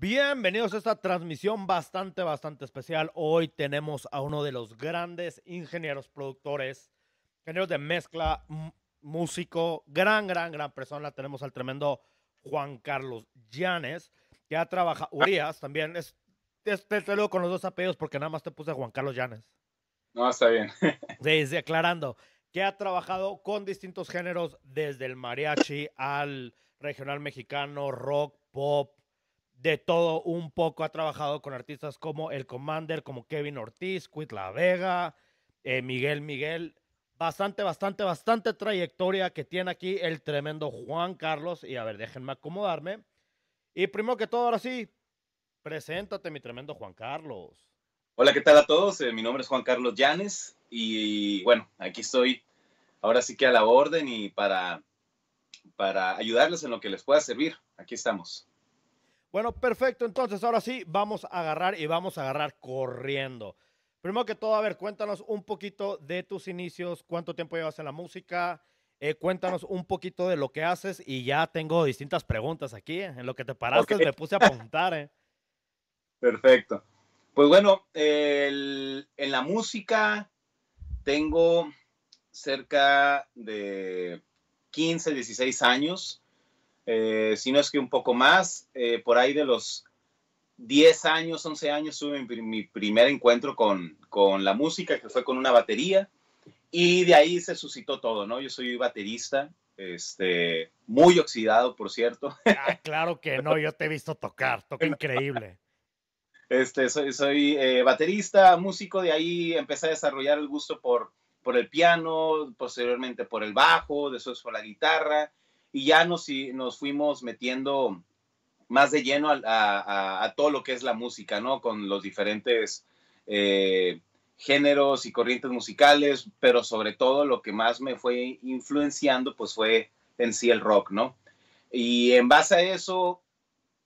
Bienvenidos a esta transmisión bastante, bastante especial. Hoy tenemos a uno de los grandes ingenieros productores, ingenieros de mezcla, músico, gran, gran, gran persona. Tenemos al tremendo Juan Carlos Llanes, que ha trabajado, Urias también, es, te, te, con los dos apellidos porque nada más te puse Juan Carlos Llanes. No, está bien. sí, sí, aclarando, que ha trabajado con distintos géneros, desde el mariachi al regional mexicano, rock, pop, de todo un poco. Ha trabajado con artistas como El Commander, como Kevin Ortiz, Quit La Vega, eh, Miguel Miguel. Bastante, bastante, bastante trayectoria que tiene aquí el tremendo Juan Carlos. Y a ver, déjenme acomodarme. Y primero que todo, ahora sí, preséntate, mi tremendo Juan Carlos. Hola, ¿qué tal a todos? Eh, mi nombre es Juan Carlos Llanes y bueno, aquí estoy ahora sí que a la orden y para, para ayudarles en lo que les pueda servir. Aquí estamos. Bueno, perfecto. Entonces, ahora sí, vamos a agarrar y vamos a agarrar corriendo. Primero que todo, a ver, cuéntanos un poquito de tus inicios, cuánto tiempo llevas en la música, eh, cuéntanos un poquito de lo que haces y ya tengo distintas preguntas aquí. En lo que te paraste me puse a apuntar. Eh. Perfecto. Pues bueno, en la música tengo cerca de 15, 16 años. Eh, si no es que un poco más, eh, por ahí de los 10 años, 11 años tuve mi, primer encuentro con, con, la música, que fue con una batería, y de ahí se suscitó todo, ¿no? Yo soy baterista, este, muy oxidado, por cierto. Ah, claro que no, yo te he visto tocar, toca increíble. Este, soy, soy eh, baterista, músico, de ahí empecé a desarrollar el gusto por, por el piano, posteriormente por el bajo, después por la guitarra, y ya nos, nos fuimos metiendo más de lleno a, todo lo que es la música, ¿no? Con los diferentes eh, géneros y corrientes musicales, pero sobre todo lo que más me fue influenciando, pues fue en sí el rock, ¿no? Y en base a eso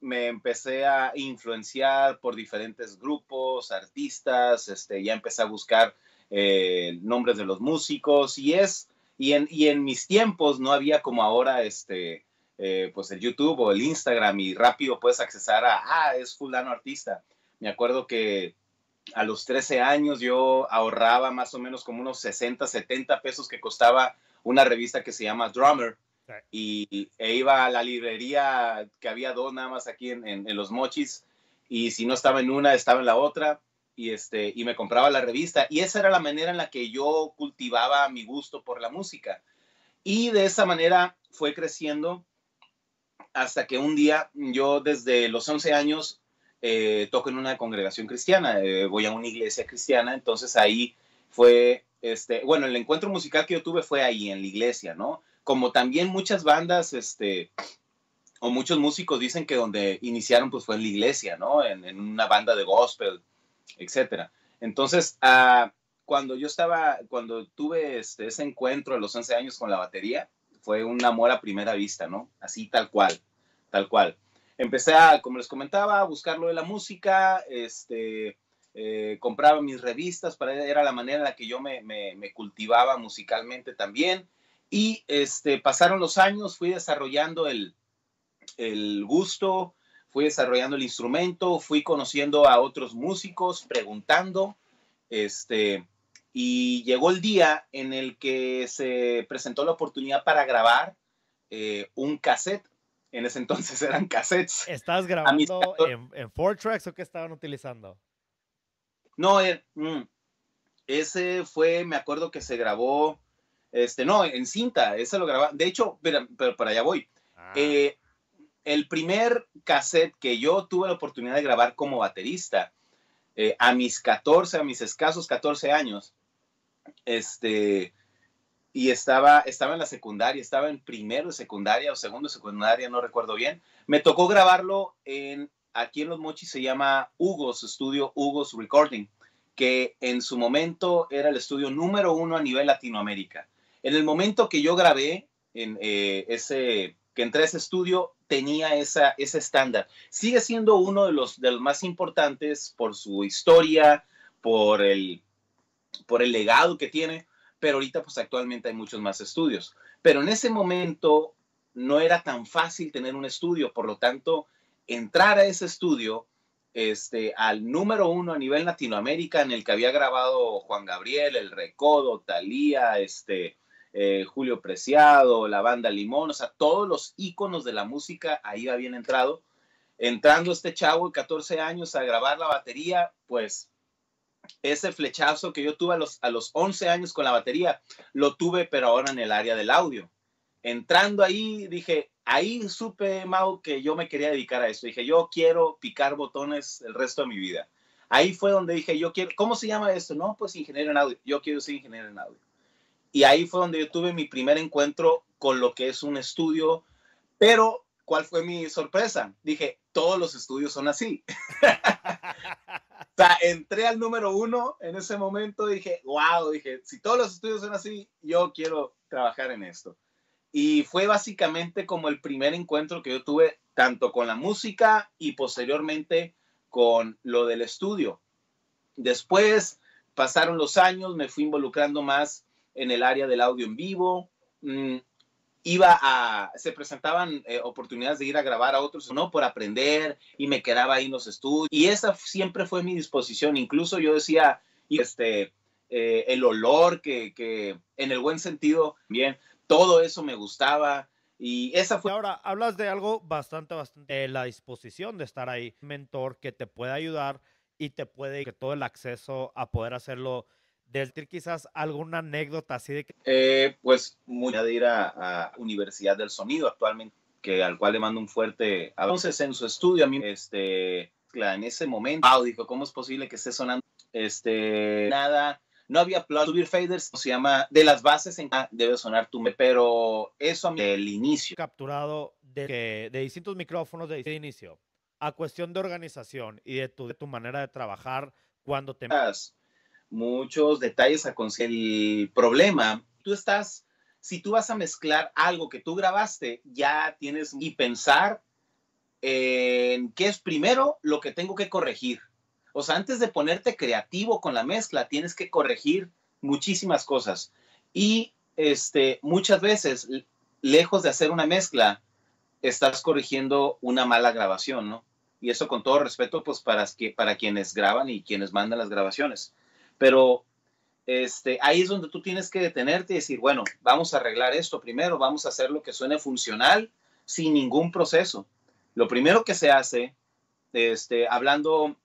me empecé a influenciar por diferentes grupos, artistas, este, ya empecé a buscar eh, nombres de los músicos y es y en, y en mis tiempos no había como ahora este, eh, pues el YouTube o el Instagram y rápido puedes accesar a, ah, es fulano artista. Me acuerdo que a los 13 años yo ahorraba más o menos como unos 60, 70 pesos que costaba una revista que se llama Drummer. Y e iba a la librería, que había dos nada más aquí en, en, en Los Mochis, y si no estaba en una, estaba en la otra y, este, y me compraba la revista. Y esa era la manera en la que yo cultivaba mi gusto por la música. Y de esa manera fue creciendo hasta que un día yo desde los 11 años eh, toco en una congregación cristiana, eh, voy a una iglesia cristiana, entonces ahí fue, este, bueno, el encuentro musical que yo tuve fue ahí en la iglesia, ¿no? Como también muchas bandas, este, o muchos músicos dicen que donde iniciaron pues fue en la iglesia, ¿no? En, en una banda de gospel etcétera. Entonces, ah, cuando yo estaba, cuando tuve este, ese encuentro a los 11 años con la batería, fue un amor a primera vista, ¿no? Así tal cual, tal cual. Empecé a, como les comentaba, a buscar lo de la música, este, eh, compraba mis revistas, para, era la manera en la que yo me, me, cultivaba musicalmente también. Y este, pasaron los años, fui desarrollando el, el gusto, fui desarrollando el instrumento, fui conociendo a otros músicos, preguntando, este, y llegó el día en el que se presentó la oportunidad para grabar eh, un cassette. En ese entonces eran cassettes. ¿Estás grabando en, en four tracks o qué estaban utilizando? No, eh, mm, ese fue, me acuerdo que se grabó, este, no, en cinta, ese lo grababa. De hecho, pero, para allá voy. Ah. Eh, el primer cassette que yo tuve la oportunidad de grabar como baterista, eh, a mis 14, a mis escasos 14 años, este, y estaba, estaba en la secundaria, estaba en primero de secundaria o segundo de secundaria, no recuerdo bien. Me tocó grabarlo en, aquí en Los Mochis se llama Hugo's Estudio, Hugo's Recording, que en su momento era el estudio número uno a nivel Latinoamérica. En el momento que yo grabé en eh, ese, que entré a ese estudio, tenía esa, ese estándar. Sigue siendo uno de los, de más importantes por su historia, por el, por el legado que tiene, pero ahorita pues actualmente hay muchos más estudios. Pero en ese momento no era tan fácil tener un estudio, por lo tanto, entrar a ese estudio, este, al número uno a nivel Latinoamérica, en el que había grabado Juan Gabriel, El Recodo, Talía, este, eh, Julio Preciado, la banda Limón, o sea, todos los íconos de la música ahí habían entrado. Entrando este chavo de 14 años a grabar la batería, pues ese flechazo que yo tuve a los, a los 11 años con la batería, lo tuve, pero ahora en el área del audio. Entrando ahí, dije, ahí supe, Mau, que yo me quería dedicar a eso. Dije, yo quiero picar botones el resto de mi vida. Ahí fue donde dije, yo quiero, ¿cómo se llama esto? No, pues ingeniero en audio. Yo quiero ser ingeniero en audio. Y ahí fue donde yo tuve mi primer encuentro con lo que es un estudio. Pero, ¿cuál fue mi sorpresa? Dije, todos los estudios son así. o sea, entré al número uno en ese momento dije, wow, dije, si todos los estudios son así, yo quiero trabajar en esto. Y fue básicamente como el primer encuentro que yo tuve tanto con la música y posteriormente con lo del estudio. Después pasaron los años, me fui involucrando más en el área del audio en vivo. Mm, iba a, se presentaban eh, oportunidades de ir a grabar a otros, ¿no? Por aprender y me quedaba ahí en los estudios. Y esa siempre fue mi disposición. Incluso yo decía, este, eh, el olor que, que, en el buen sentido, bien, todo eso me gustaba. Y esa fue. Ahora, hablas de algo bastante, bastante. la disposición de estar ahí. Mentor que te puede ayudar y te puede. que todo el acceso a poder hacerlo. Decir quizás alguna anécdota así de que. Eh, pues, muy de ir a, Universidad del Sonido actualmente, que al cual le mando un fuerte. Entonces, en su estudio, a mí, este. En ese momento, dijo, ¿cómo es posible que esté sonando? Este. Nada no había plug, subir faders, se llama de las bases en debe sonar tu pero eso a el inicio. Capturado de, de distintos micrófonos de, inicio a cuestión de organización y de tu, de tu manera de trabajar cuando te... Muchos detalles a el problema. Tú estás, si tú vas a mezclar algo que tú grabaste, ya tienes y pensar en qué es primero lo que tengo que corregir o sea, antes de ponerte creativo con la mezcla, tienes que corregir muchísimas cosas. Y este, muchas veces, lejos de hacer una mezcla, estás corrigiendo una mala grabación, ¿no? Y eso con todo respeto, pues para, que, para quienes graban y quienes mandan las grabaciones. Pero este, ahí es donde tú tienes que detenerte y decir, bueno, vamos a arreglar esto primero, vamos a hacer lo que suene funcional sin ningún proceso. Lo primero que se hace, este, hablando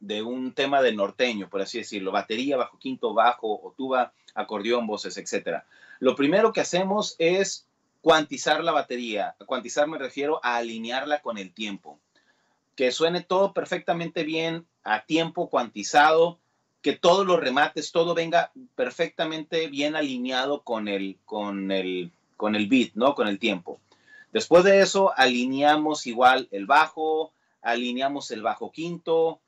de un tema de norteño, por así decirlo, batería, bajo quinto, bajo o tuba, acordeón, voces, etc. Lo primero que hacemos es cuantizar la batería. Cuantizar me refiero a alinearla con el tiempo. Que suene todo perfectamente bien, a tiempo cuantizado, que todos los remates, todo venga perfectamente bien alineado con el, con el, con el beat, ¿no? Con el tiempo. Después de eso, alineamos igual el bajo, alineamos el bajo quinto,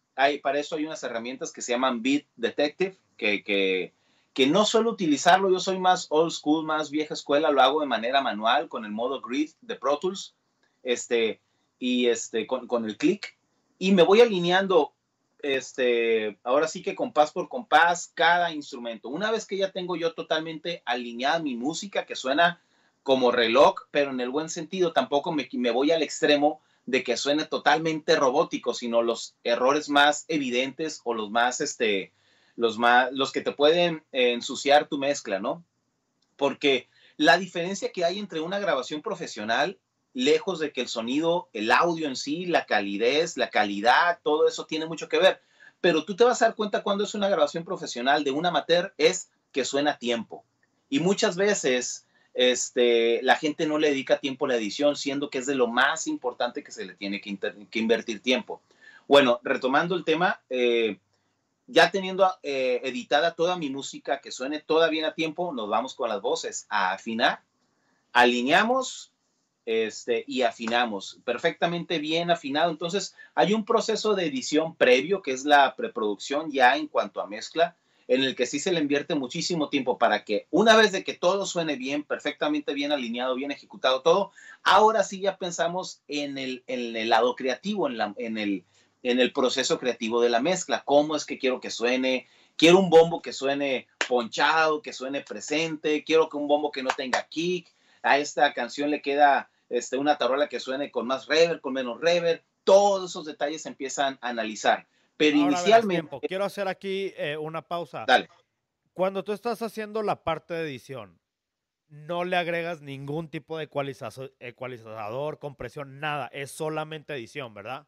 para eso hay unas herramientas que se llaman Beat Detective, que, que, que, no suelo utilizarlo, yo soy más old school, más vieja escuela, lo hago de manera manual con el modo grid de Pro Tools, este, y este, con, con el click, y me voy alineando, este, ahora sí que compás por compás, cada instrumento. Una vez que ya tengo yo totalmente alineada mi música, que suena como reloj, pero en el buen sentido, tampoco me, me voy al extremo de que suene totalmente robótico, sino los errores más evidentes o los más, este, los más, los que te pueden ensuciar tu mezcla, ¿no? Porque la diferencia que hay entre una grabación profesional, lejos de que el sonido, el audio en sí, la calidez, la calidad, todo eso tiene mucho que ver. Pero tú te vas a dar cuenta cuando es una grabación profesional de un amateur, es que suena a tiempo. Y muchas veces este, la gente no le dedica tiempo a la edición, siendo que es de lo más importante que se le tiene que, invertir tiempo. Bueno, retomando el tema, eh, ya teniendo eh, editada toda mi música que suene toda bien a tiempo, nos vamos con las voces a afinar, alineamos este, y afinamos perfectamente bien afinado. Entonces, hay un proceso de edición previo que es la preproducción ya en cuanto a mezcla en el que sí se le invierte muchísimo tiempo para que una vez de que todo suene bien, perfectamente bien alineado, bien ejecutado todo, ahora sí ya pensamos en el, en el lado creativo, en, la, en, el, en el proceso creativo de la mezcla, cómo es que quiero que suene, quiero un bombo que suene ponchado, que suene presente, quiero que un bombo que no tenga kick, a esta canción le queda este, una tarola que suene con más reverb, con menos reverb, todos esos detalles se empiezan a analizar. Pero inicialmente... Quiero hacer aquí eh, una pausa. Dale. Cuando tú estás haciendo la parte de edición, no le agregas ningún tipo de ecualizador, compresión, nada. Es solamente edición, ¿verdad?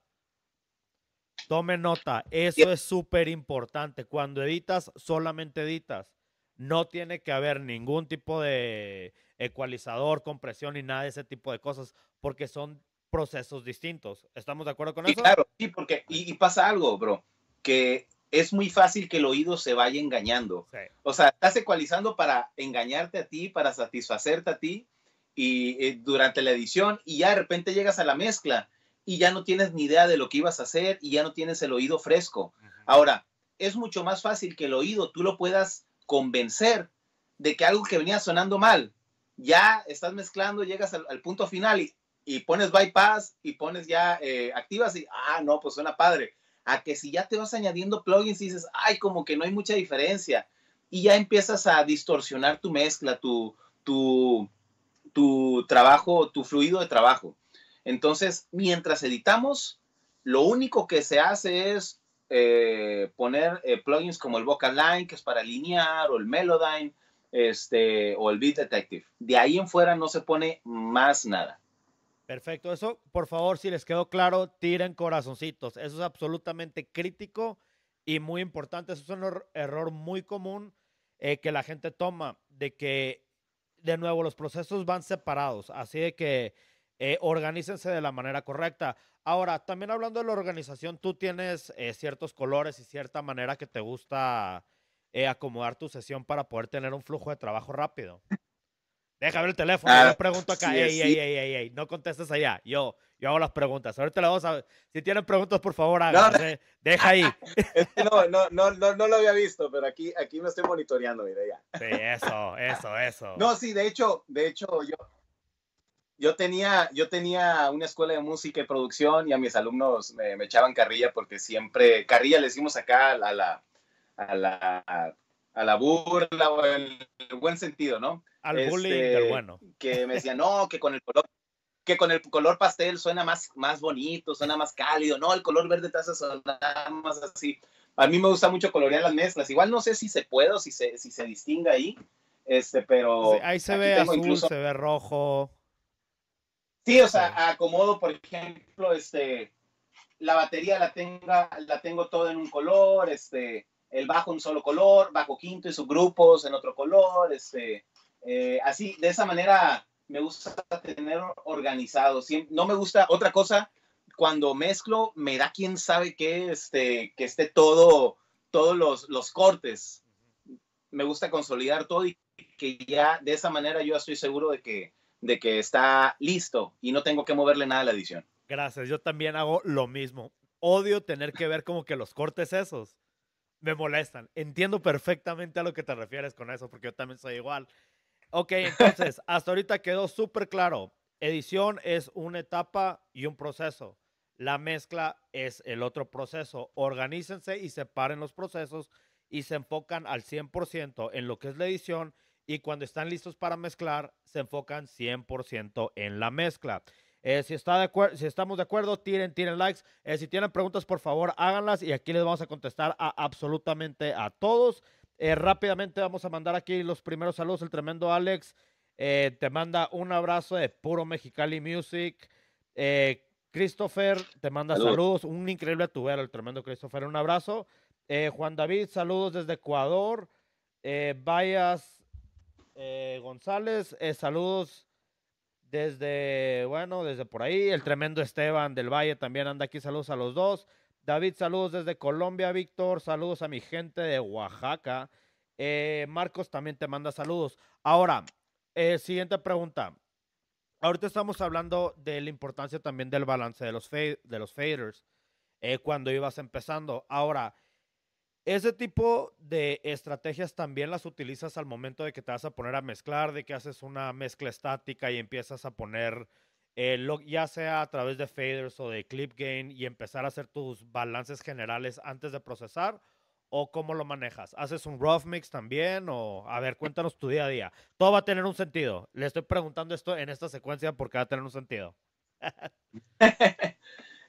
Tome nota, eso es súper importante. Cuando editas, solamente editas. No tiene que haber ningún tipo de ecualizador, compresión ni nada de ese tipo de cosas, porque son procesos distintos. ¿Estamos de acuerdo con eso? Claro, sí, porque y, pasa algo, bro, que es muy fácil que el oído se vaya engañando. O sea, estás ecualizando para engañarte a ti, para satisfacerte a ti y eh, durante la edición y ya de repente llegas a la mezcla y ya no tienes ni idea de lo que ibas a hacer y ya no tienes el oído fresco. Ahora, es mucho más fácil que el oído tú lo puedas convencer de que algo que venía sonando mal, ya estás mezclando, llegas al, punto final y, pones bypass y pones ya eh, activas y, ah, no, pues suena padre. A que si ya te vas añadiendo plugins y dices, ay, como que no hay mucha diferencia. Y ya empiezas a distorsionar tu mezcla, tu, tu, tu trabajo, tu fluido de trabajo. Entonces, mientras editamos, lo único que se hace es eh, poner eh, plugins como el Vocal Line, que es para alinear, o el Melodyne, este, o el Beat Detective. De ahí en fuera no se pone más nada. Perfecto. Eso, por favor, si les quedó claro, tiren corazoncitos. Eso es absolutamente crítico y muy importante. Eso es un error muy común eh, que la gente toma, de que, de nuevo, los procesos van separados. Así de que eh, organícense de la manera correcta. Ahora, también hablando de la organización, tú tienes eh, ciertos colores y cierta manera que te gusta eh, acomodar tu sesión para poder tener un flujo de trabajo rápido. Deja ver el teléfono, yo ah, pregunto acá, ey, ey, ey, ey, ey, no contestes allá, yo, yo hago las preguntas. Ahorita le vamos a, si tienen preguntas, por favor, háganlas, deja ahí. no, no, no, no, no, lo había visto, pero aquí, aquí me estoy monitoreando, mira ya. Sí, eso, eso, eso. No, sí, de hecho, de hecho, yo, yo tenía, yo tenía una escuela de música y producción y a mis alumnos me, echaban carrilla porque siempre, carrilla le decimos acá a la, a la, a la burla o en el buen sentido, ¿no? Al bullying del este, bueno. Que me decían, no, que con el color, que con el color pastel suena más, más bonito, suena más cálido, no, el color verde te hace sonar más así. A mí me gusta mucho colorear las mezclas. Igual no sé si se puede o si se, si se distinga ahí, este, pero... ahí se ve azul, se ve rojo. Sí, o sea, acomodo, por ejemplo, este, la batería la, tenga, la tengo todo en un color, este, el bajo un solo color, bajo quinto y subgrupos en otro color, este, eh, así, de esa manera me gusta tener organizado. no me gusta otra cosa, cuando mezclo, me da quién sabe qué, este, que esté todo, todos los, los cortes. Me gusta consolidar todo y que ya de esa manera yo estoy seguro de que de que está listo y no tengo que moverle nada a la edición. Gracias, yo también hago lo mismo. Odio tener que ver como que los cortes esos me molestan. Entiendo perfectamente a lo que te refieres con eso, porque yo también soy igual. Ok, entonces, hasta ahorita quedó súper claro. Edición es una etapa y un proceso. La mezcla es el otro proceso. Organícense y separen los procesos y se enfocan al 100% en lo que es la edición y cuando están listos para mezclar, se enfocan 100% en la mezcla. Eh, si, está de si estamos de acuerdo, tiren, tiren likes. Eh, si tienen preguntas, por favor, háganlas y aquí les vamos a contestar a absolutamente a todos. Eh, rápidamente vamos a mandar aquí los primeros saludos. El tremendo Alex te manda un abrazo de puro Mexicali Music. Christopher te manda saludos. Un increíble tubero, el tremendo Christopher. Un abrazo. Juan David, saludos desde Ecuador. Vayas eh, González, eh, saludos desde, bueno, desde por ahí. El tremendo Esteban del Valle también anda aquí. Saludos a los dos. David, saludos desde Colombia. Víctor, saludos a mi gente de Oaxaca. Eh, Marcos también te manda saludos. Ahora, siguiente pregunta. Ahorita estamos hablando de la importancia también del balance de los, de los faders cuando ibas empezando. Ahora, ese tipo de estrategias también las utilizas al momento de que te vas a poner a mezclar, de que haces una mezcla estática y empiezas a poner, eh, ya sea a través de faders o de clip gain y empezar a hacer tus balances generales antes de procesar. ¿O cómo lo manejas? ¿Haces un rough mix también? O, a ver, cuéntanos tu día a día. Todo va a tener un sentido. Le estoy preguntando esto en esta secuencia porque va a tener un sentido.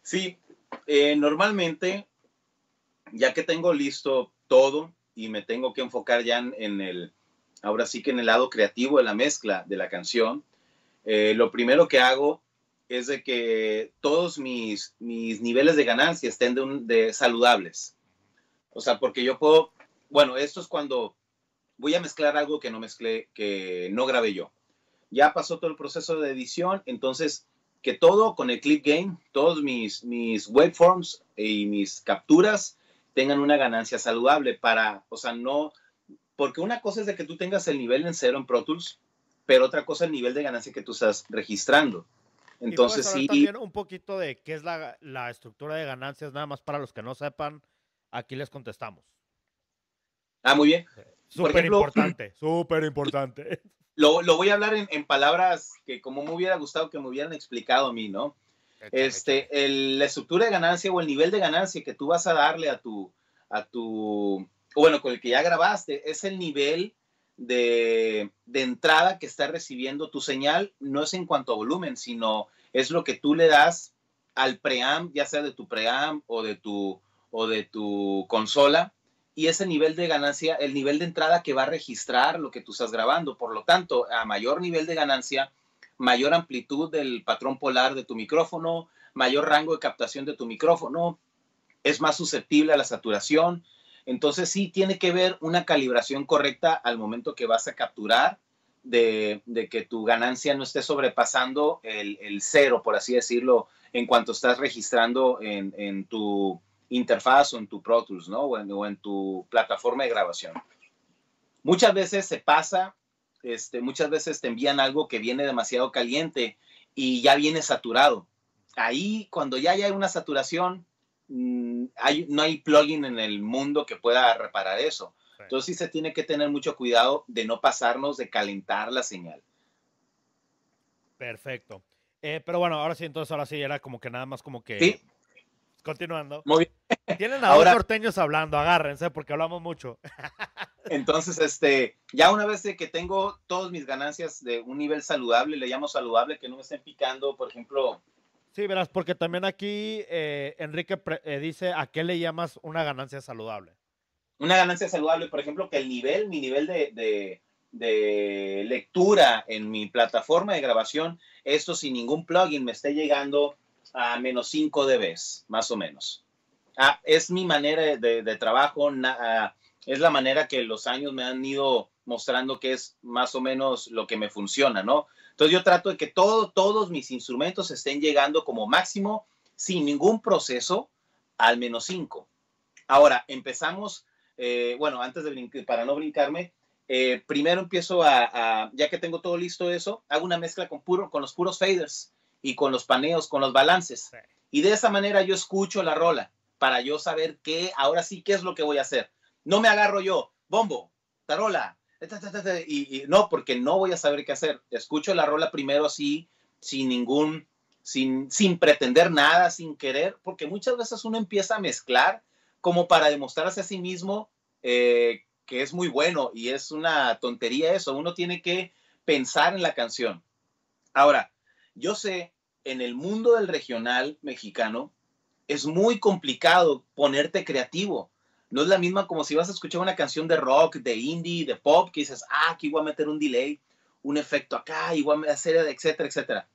Sí, eh, normalmente, ya que tengo listo todo y me tengo que enfocar ya en, el, ahora sí que en el lado creativo de la mezcla de la canción, eh, lo primero que hago es de que todos mis, mis niveles de ganancia estén de, saludables. O sea, porque yo puedo, bueno, esto es cuando voy a mezclar algo que no mezclé, que no grabé yo. Ya pasó todo el proceso de edición, entonces que todo con el Clip Game, todos mis, mis waveforms y mis capturas tengan una ganancia saludable para, o sea, no, porque una cosa es de que tú tengas el nivel en cero en Pro Tools, pero otra cosa el nivel de ganancia que tú estás registrando. Entonces sí. También un poquito de qué es la, la estructura de ganancias, nada más para los que no sepan, aquí les contestamos. Ah, muy bien. Súper importante, súper importante. Lo, lo, voy a hablar en, en, palabras que como me hubiera gustado que me hubieran explicado a mí, ¿no? Este, la estructura de ganancia o el nivel de ganancia que tú vas a darle a tu, a tu, bueno, con el que ya grabaste, es el nivel de, de, entrada que está recibiendo tu señal no es en cuanto a volumen, sino es lo que tú le das al preamp, ya sea de tu preamp o de tu, o de tu consola, y ese nivel de ganancia, el nivel de entrada que va a registrar lo que tú estás grabando. Por lo tanto, a mayor nivel de ganancia, mayor amplitud del patrón polar de tu micrófono, mayor rango de captación de tu micrófono, es más susceptible a la saturación, entonces sí tiene que ver una calibración correcta al momento que vas a capturar de, que tu ganancia no esté sobrepasando el, cero, por así decirlo, en cuanto estás registrando en, tu interfaz o en tu Pro Tools, ¿no? O en, tu plataforma de grabación. Muchas veces se pasa, este, muchas veces te envían algo que viene demasiado caliente y ya viene saturado. Ahí, cuando ya hay una saturación, Mm, hay, no hay plugin en el mundo que pueda reparar eso. Entonces sí se tiene que tener mucho cuidado de no pasarnos de calentar la señal. Perfecto. Eh, pero bueno, ahora sí, entonces ahora sí era como que nada más como que... Sí. Continuando. Muy bien. Tienen a ahora, dos norteños hablando, agárrense porque hablamos mucho. Entonces, este, ya una vez que tengo todas mis ganancias de un nivel saludable, le llamo saludable, que no me estén picando, por ejemplo, Sí, verás, porque también aquí eh, Enrique eh, dice, ¿a qué le llamas una ganancia saludable? Una ganancia saludable, por ejemplo, que el nivel, mi nivel de, lectura en mi plataforma de grabación, esto sin ningún plugin me esté llegando a menos 5 dB, más o menos. Ah, es mi manera de, trabajo, ah, es la manera que los años me han ido mostrando que es más o menos lo que me funciona, ¿no? Entonces yo trato de que todo, todos mis instrumentos estén llegando como máximo sin ningún proceso al menos 5. Ahora, empezamos, eh, bueno, antes de brincar, para no brincarme, eh, primero empiezo a, ya que tengo todo listo eso, hago una mezcla con, puro, con los puros faders y con los paneos, con los balances. Y de esa manera yo escucho la rola para yo saber qué, ahora sí, qué es lo que voy a hacer. No me agarro yo, bombo, tarola, y, no, porque no voy a saber qué hacer. Escucho la rola primero así, sin ningún, sin, sin pretender nada, sin querer, porque muchas veces uno empieza a mezclar como para demostrarse a sí mismo eh, que es muy bueno y es una tontería eso. Uno tiene que pensar en la canción. Ahora, yo sé, en el mundo del regional mexicano es muy complicado ponerte creativo no es la misma como si vas a escuchar una canción de rock, de indie, de pop, que dices, ah, aquí voy a meter un delay, un efecto acá, y voy a hacer, etcétera, etcétera.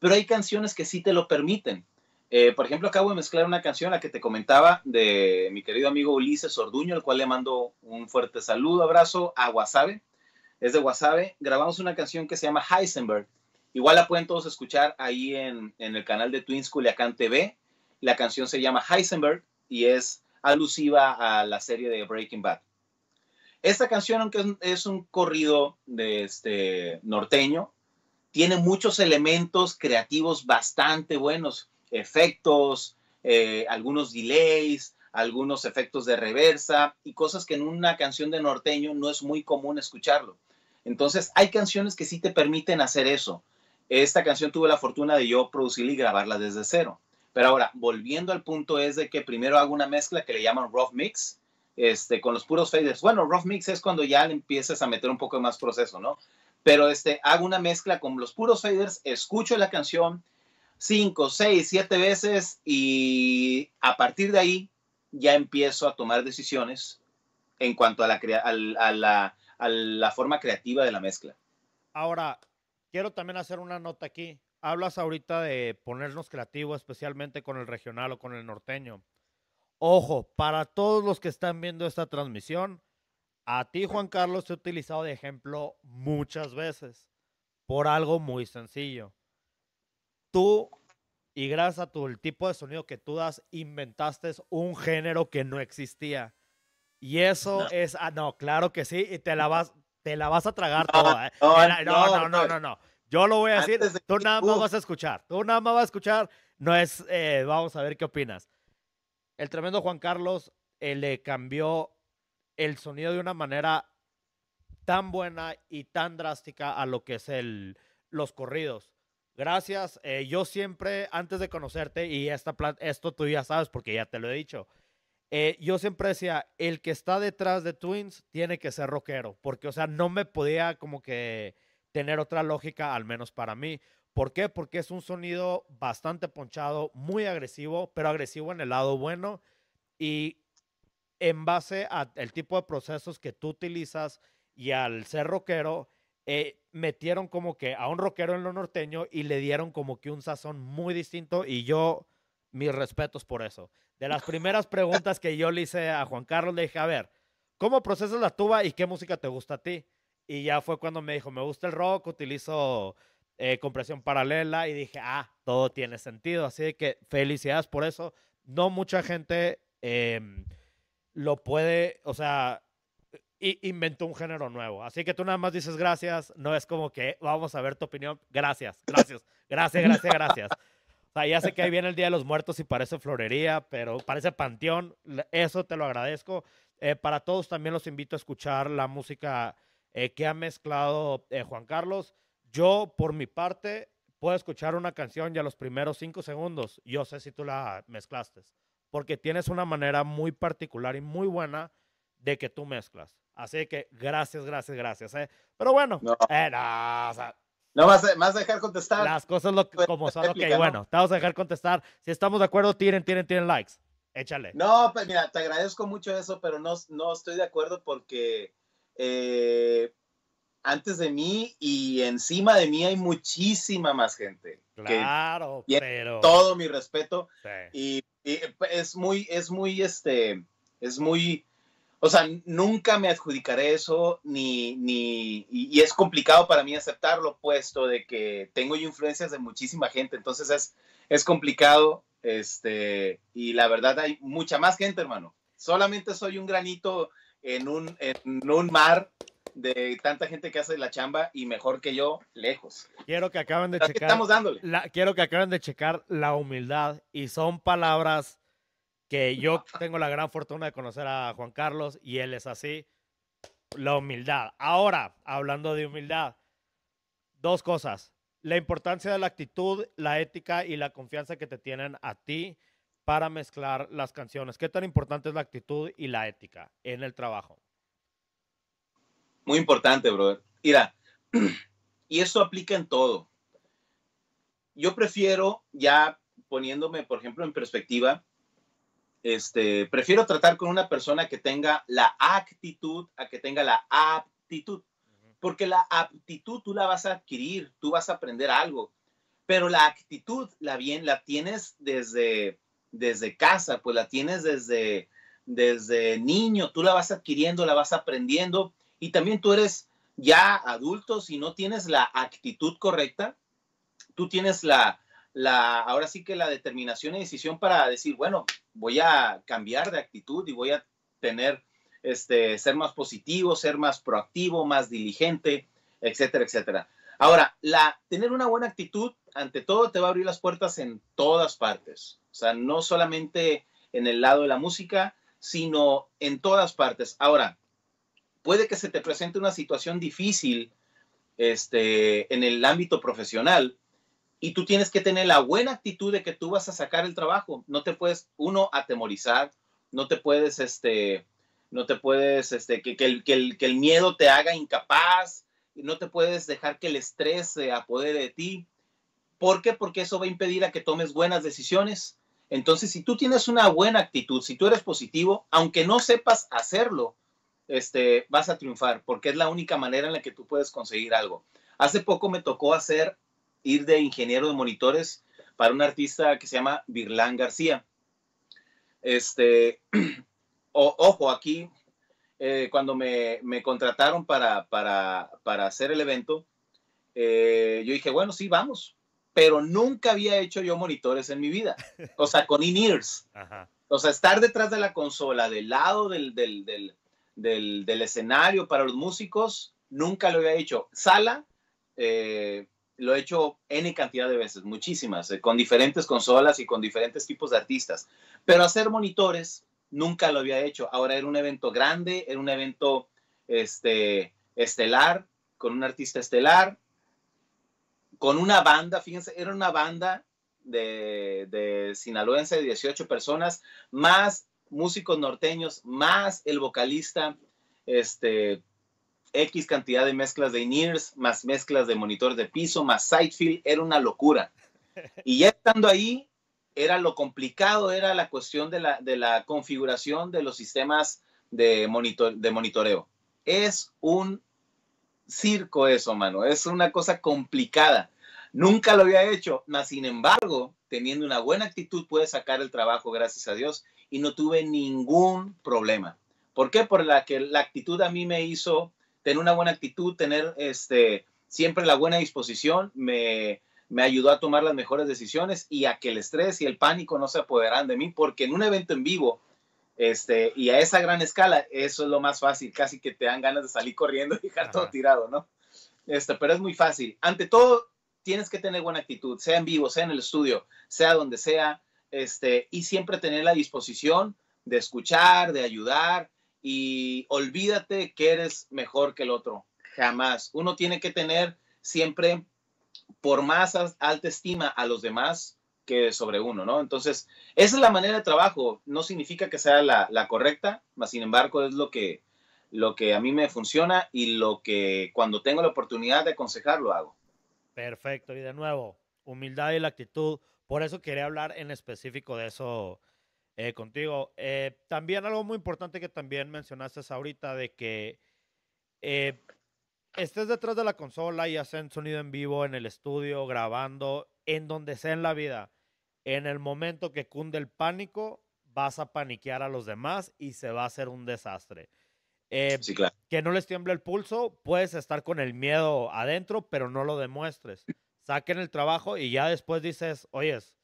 Pero hay canciones que sí te lo permiten. Eh, por ejemplo, acabo de mezclar una canción, la que te comentaba, de mi querido amigo Ulises Orduño, al cual le mando un fuerte saludo, abrazo a Wasabe. Es de Wasabe. Grabamos una canción que se llama Heisenberg. Igual la pueden todos escuchar ahí en, en el canal de Twins Culiacán TV. La canción se llama Heisenberg y es alusiva a la serie de Breaking Bad. Esta canción, aunque es un corrido de este norteño, tiene muchos elementos creativos bastante buenos, efectos, eh, algunos delays, algunos efectos de reversa y cosas que en una canción de norteño no es muy común escucharlo. Entonces, hay canciones que sí te permiten hacer eso. Esta canción tuve la fortuna de yo producirla y grabarla desde cero. Pero ahora, volviendo al punto es de que primero hago una mezcla que le llaman rough mix, este, con los puros faders. Bueno, rough mix es cuando ya empiezas a meter un poco más proceso, ¿no? Pero este, hago una mezcla con los puros faders, escucho la canción, cinco, seis, siete veces y a partir de ahí ya empiezo a tomar decisiones en cuanto a la forma creativa de la mezcla. Ahora, quiero también hacer una nota aquí. Hablas ahorita de ponernos creativos, especialmente con el regional o con el norteño. Ojo, para todos los que están viendo esta transmisión, a ti, Juan Carlos, te he utilizado de ejemplo muchas veces por algo muy sencillo. Tú, y gracias a tu, el tipo de sonido que tú das, inventaste un género que no existía. Y eso es, ah, no, claro que sí, y te la vas, te la vas a tragar toda. ¿eh? No, no, no, no, no, Yo lo voy a decir, tú nada más vas a escuchar, tú nada más vas a escuchar, no es, eh, vamos a ver qué opinas. El tremendo Juan Carlos eh, le cambió el sonido de una manera tan buena y tan drástica a lo que es el, los corridos. Gracias. Eh, yo siempre, antes de conocerte, y esta, esto tú ya sabes porque ya te lo he dicho, eh, yo siempre decía, el que está detrás de Twins tiene que ser rockero, porque, o sea, no me podía como que tener otra lógica, al menos para mí. ¿Por qué? Porque es un sonido bastante ponchado, muy agresivo, pero agresivo en el lado bueno y en base al tipo de procesos que tú utilizas y al ser rockero, eh, metieron como que a un rockero en lo norteño y le dieron como que un sazón muy distinto y yo, mis respetos por eso. De las primeras preguntas que yo le hice a Juan Carlos, le dije, a ver, ¿cómo procesas la tuba y qué música te gusta a ti? Y ya fue cuando me dijo, me gusta el rock, utilizo eh, compresión paralela y dije, ah, todo tiene sentido. Así que felicidades por eso. No mucha gente em, lo puede, o sea, inventó un género nuevo. Así que tú nada más dices gracias, no es como que vamos a ver tu opinión. Gracias, gracias, gracias, gracias, gracias. O sea, ya sé que ahí viene el Día de los Muertos y parece florería, pero parece panteón. Eso te lo agradezco. Eh, para todos también los invito a escuchar la música eh, que ha mezclado eh, Juan Carlos. Yo, por mi parte, puedo escuchar una canción y a los primeros cinco segundos, yo sé si tú la mezclaste, porque tienes una manera muy particular y muy buena de que tú mezclas. Así que gracias, gracias, gracias. ¿eh? Pero bueno, no, eh, no, más, más dejar contestar. Las cosas lo, pues, como son. Ok, bueno, te vamos a dejar contestar. Si estamos de acuerdo, tiren, tiren, tiren likes. Échale. No, pues mira, te agradezco mucho eso, pero no, no estoy de acuerdo porque eh, antes de mí y encima de mí hay muchísima más gente. Claro, pero. Todo mi respeto. Y, y, es muy, es muy, este, es muy o sea, nunca me adjudicaré eso, ni, ni, y, es complicado para mí aceptarlo, puesto de que tengo influencias de muchísima gente, entonces es, es complicado, este, y la verdad hay mucha más gente, hermano. Solamente soy un granito en un, en un mar de tanta gente que hace la chamba y mejor que yo, lejos. Quiero que acaben de checar. Estamos dándole. quiero que acaben de checar la humildad y son palabras que yo tengo la gran fortuna de conocer a Juan Carlos y él es así. La humildad. Ahora, hablando de humildad, dos cosas. La importancia de la actitud, la ética y la confianza que te tienen a ti para mezclar las canciones. ¿Qué tan importante es la actitud y la ética en el trabajo? Muy importante, brother. Mira, y eso aplica en todo. Yo prefiero, ya poniéndome, por ejemplo, en perspectiva, este, prefiero tratar con una persona que tenga la actitud a que tenga la aptitud. Porque la aptitud tú la vas a adquirir, tú vas a aprender algo. Pero la actitud, la bien, la tienes desde, desde casa, pues la tienes desde, desde niño, tú la vas adquiriendo, la vas aprendiendo. Y también tú eres ya adulto, si no tienes la actitud correcta, tú tienes la, la, ahora sí que la determinación y decisión para decir, bueno, voy a cambiar de actitud y voy a tener, este, ser más positivo, ser más proactivo, más diligente, etcétera, etcétera. Ahora, la, tener una buena actitud, ante todo, te va a abrir las puertas en todas partes. O sea, no solamente en el lado de la música, sino en todas partes. Ahora, puede que se te presente una situación difícil este, en el ámbito profesional, y tú tienes que tener la buena actitud de que tú vas a sacar el trabajo. No te puedes, uno, atemorizar, no te puedes, este, no te puedes, este, que, el, que, el, que el miedo te haga incapaz, no te puedes dejar que el estrés se apodere de ti. ¿Por qué? Porque eso va a impedir a que tomes buenas decisiones. Entonces, si tú tienes una buena actitud, si tú eres positivo, aunque no sepas hacerlo, este, vas a triunfar, porque es la única manera en la que tú puedes conseguir algo. Hace poco me tocó hacer, ir de ingeniero de monitores para un artista que se llama Virlán García. Este, ojo, aquí, eh, cuando me, contrataron para, para, hacer el evento, eh, yo dije, bueno, sí, vamos, pero nunca había hecho yo monitores en mi vida, o sea, con in-ears. O sea, estar detrás de la consola, del lado del, del, del, escenario para los músicos, nunca lo había hecho. Sala, eh, lo he hecho N cantidad de veces, muchísimas, eh, con diferentes consolas y con diferentes tipos de artistas. Pero hacer monitores, nunca lo había hecho. Ahora era un evento grande, era un evento este, estelar, con un artista estelar, con una banda, fíjense, era una banda de, de sinaloense de 18 personas, más músicos norteños, más el vocalista, este, X cantidad de mezclas de in más mezclas de monitor de piso, más sidefield, era una locura. Y ya estando ahí, era lo complicado, era la cuestión de la, de la configuración de los sistemas de, monitor, de monitoreo. Es un circo eso, mano, es una cosa complicada. Nunca lo había hecho, mas sin embargo, teniendo una buena actitud, puede sacar el trabajo, gracias a Dios, y no tuve ningún problema. ¿Por qué? Por la que la actitud a mí me hizo tener una buena actitud, tener este, siempre la buena disposición, me, me ayudó a tomar las mejores decisiones y a que el estrés y el pánico no se apoderan de mí, porque en un evento en vivo, este, y a esa gran escala, eso es lo más fácil, casi que te dan ganas de salir corriendo y dejar todo tirado, ¿no? Este, pero es muy fácil. Ante todo, tienes que tener buena actitud, sea en vivo, sea en el estudio, sea donde sea, este, y siempre tener la disposición de escuchar, de ayudar, y olvídate que eres mejor que el otro, jamás. Uno tiene que tener siempre por más alta estima a los demás que sobre uno, ¿no? Entonces, esa es la manera de trabajo. No significa que sea la, correcta, mas sin embargo es lo que, lo que a mí me funciona y lo que cuando tengo la oportunidad de aconsejar lo hago. Perfecto. Y de nuevo, humildad y la actitud. Por eso quería hablar en específico de eso eh, contigo. Eh, también algo muy importante que también mencionaste ahorita de que eh, estés detrás de la consola y hacen sonido en vivo en el estudio, grabando, en donde sea en la vida. En el momento que cunde el pánico, vas a paniquear a los demás y se va a hacer un desastre. Eh, que no les tiemble el pulso, puedes estar con el miedo adentro, pero no lo demuestres. Saquen el trabajo y ya después dices, oyes,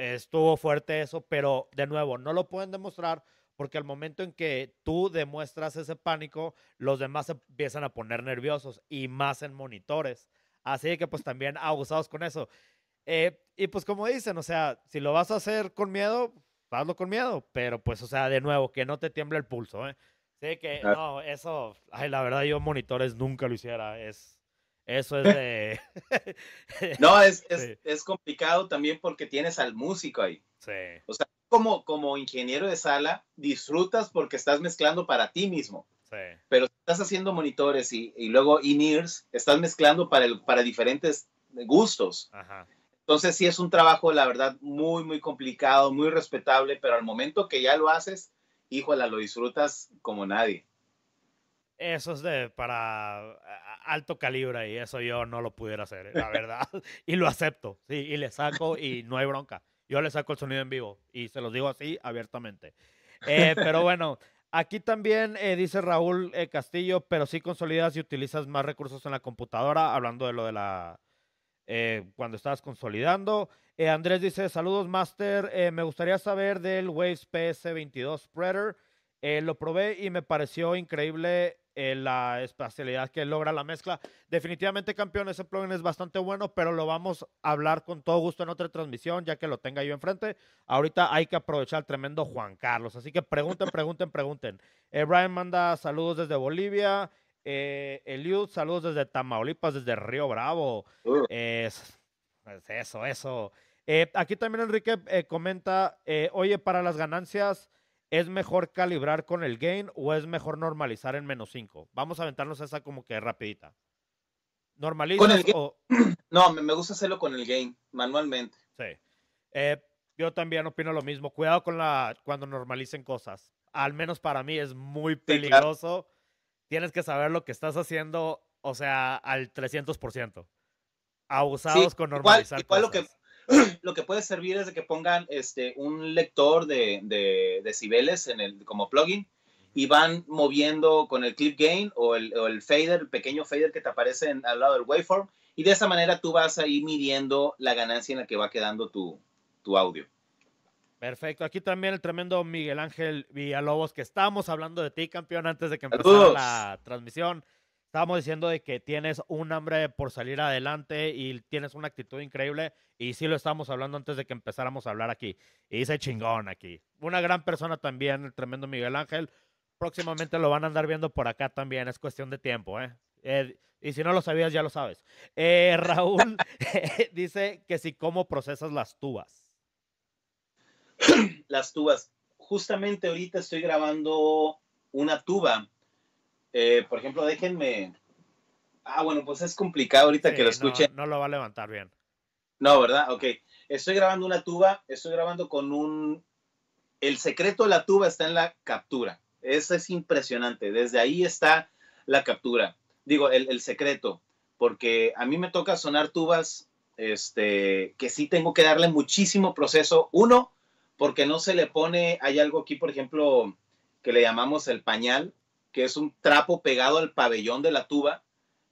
estuvo fuerte eso, pero de nuevo, no lo pueden demostrar porque al momento en que tú demuestras ese pánico, los demás se empiezan a poner nerviosos y más en monitores. Así que pues también abusados con eso. Eh, y pues como dicen, o sea, si lo vas a hacer con miedo, hazlo con miedo, pero pues o sea, de nuevo, que no te tiemble el pulso, ¿eh? Sí, que ah. no, eso, ay, la verdad yo monitores nunca lo hiciera, es, eso es de... no, es, es, complicado también porque tienes al músico ahí. Sí. O sea, como, como ingeniero de sala, disfrutas porque estás mezclando para ti mismo. Sí. Pero estás haciendo monitores y, y luego in-ears, estás mezclando para, el, para diferentes gustos. Ajá. Entonces sí es un trabajo, la verdad, muy, muy complicado, muy respetable, pero al momento que ya lo haces, híjola, lo disfrutas como nadie. Eso es de para alto calibre y eso yo no lo pudiera hacer, eh, la verdad. y lo acepto, sí, y le saco y no hay bronca. Yo le saco el sonido en vivo y se los digo así abiertamente. Eh, pero bueno, aquí también eh, dice Raúl Castillo, pero sí consolidas y utilizas más recursos en la computadora, hablando de lo de la, cuando estás consolidando. Andrés dice, saludos Master, me gustaría saber del Waves PS22 Spreader. Lo probé y me pareció increíble la espacialidad que logra la mezcla. Definitivamente, campeón, ese plugin es bastante bueno, pero lo vamos a hablar con todo gusto en otra transmisión, ya que lo tenga yo enfrente. Ahorita hay que aprovechar el tremendo Juan Carlos, así que pregunten, pregunten, pregunten. Brian manda saludos desde Bolivia. Eliud, saludos desde Tamaulipas, desde Río Bravo. Es, eso, eso. Eh, aquí también Enrique eh, comenta, eh, oye, para las ganancias, ¿es mejor calibrar con el gain o es mejor normalizar en menos 5? Vamos a aventarnos esa como que rapidita. ¿Normalizas o... No, me gusta hacerlo con el game, manualmente. Sí. Eh, yo también opino lo mismo. Cuidado con la cuando normalicen cosas. Al menos para mí es muy peligroso. Tienes que saber lo que estás haciendo, o sea, al 300%. Abusados con normalizar igual, Lo que, lo que puede servir es de que pongan este, un lector de, de decibeles en el, como plugin y van moviendo con el clip gain o el, o el fader, el pequeño fader que te aparece al lado del waveform. Y de esa manera tú vas ahí midiendo la ganancia en la que va quedando tu, tu audio. Perfecto. Aquí también el tremendo Miguel Ángel Villalobos, que estábamos hablando de ti, campeón, antes de que empezara la transmisión. Estábamos diciendo de que tienes un hambre por salir adelante y tienes una actitud increíble. Y sí lo estábamos hablando antes de que empezáramos a hablar aquí. Y dice chingón aquí. Una gran persona también, el tremendo Miguel Ángel. Próximamente lo van a andar viendo por acá también. Es cuestión de tiempo, ¿eh? eh y si no lo sabías, ya lo sabes. Eh, Raúl dice que si cómo procesas las tubas. las tubas. Justamente ahorita estoy grabando una tuba. Eh, por ejemplo, déjenme. Ah, bueno, pues es complicado ahorita que lo escuchen. No, lo va a levantar bien. No, ¿verdad? Ok. Estoy grabando una tuba. Estoy grabando con un. El secreto de la tuba está en la captura. Eso es impresionante. Desde ahí está la captura. Digo, el, el secreto. Porque a mí me toca sonar tubas este, que sí tengo que darle muchísimo proceso. Uno, porque no se le pone, hay algo aquí, por ejemplo, que le llamamos el pañal, que es un trapo pegado al pabellón de la tuba,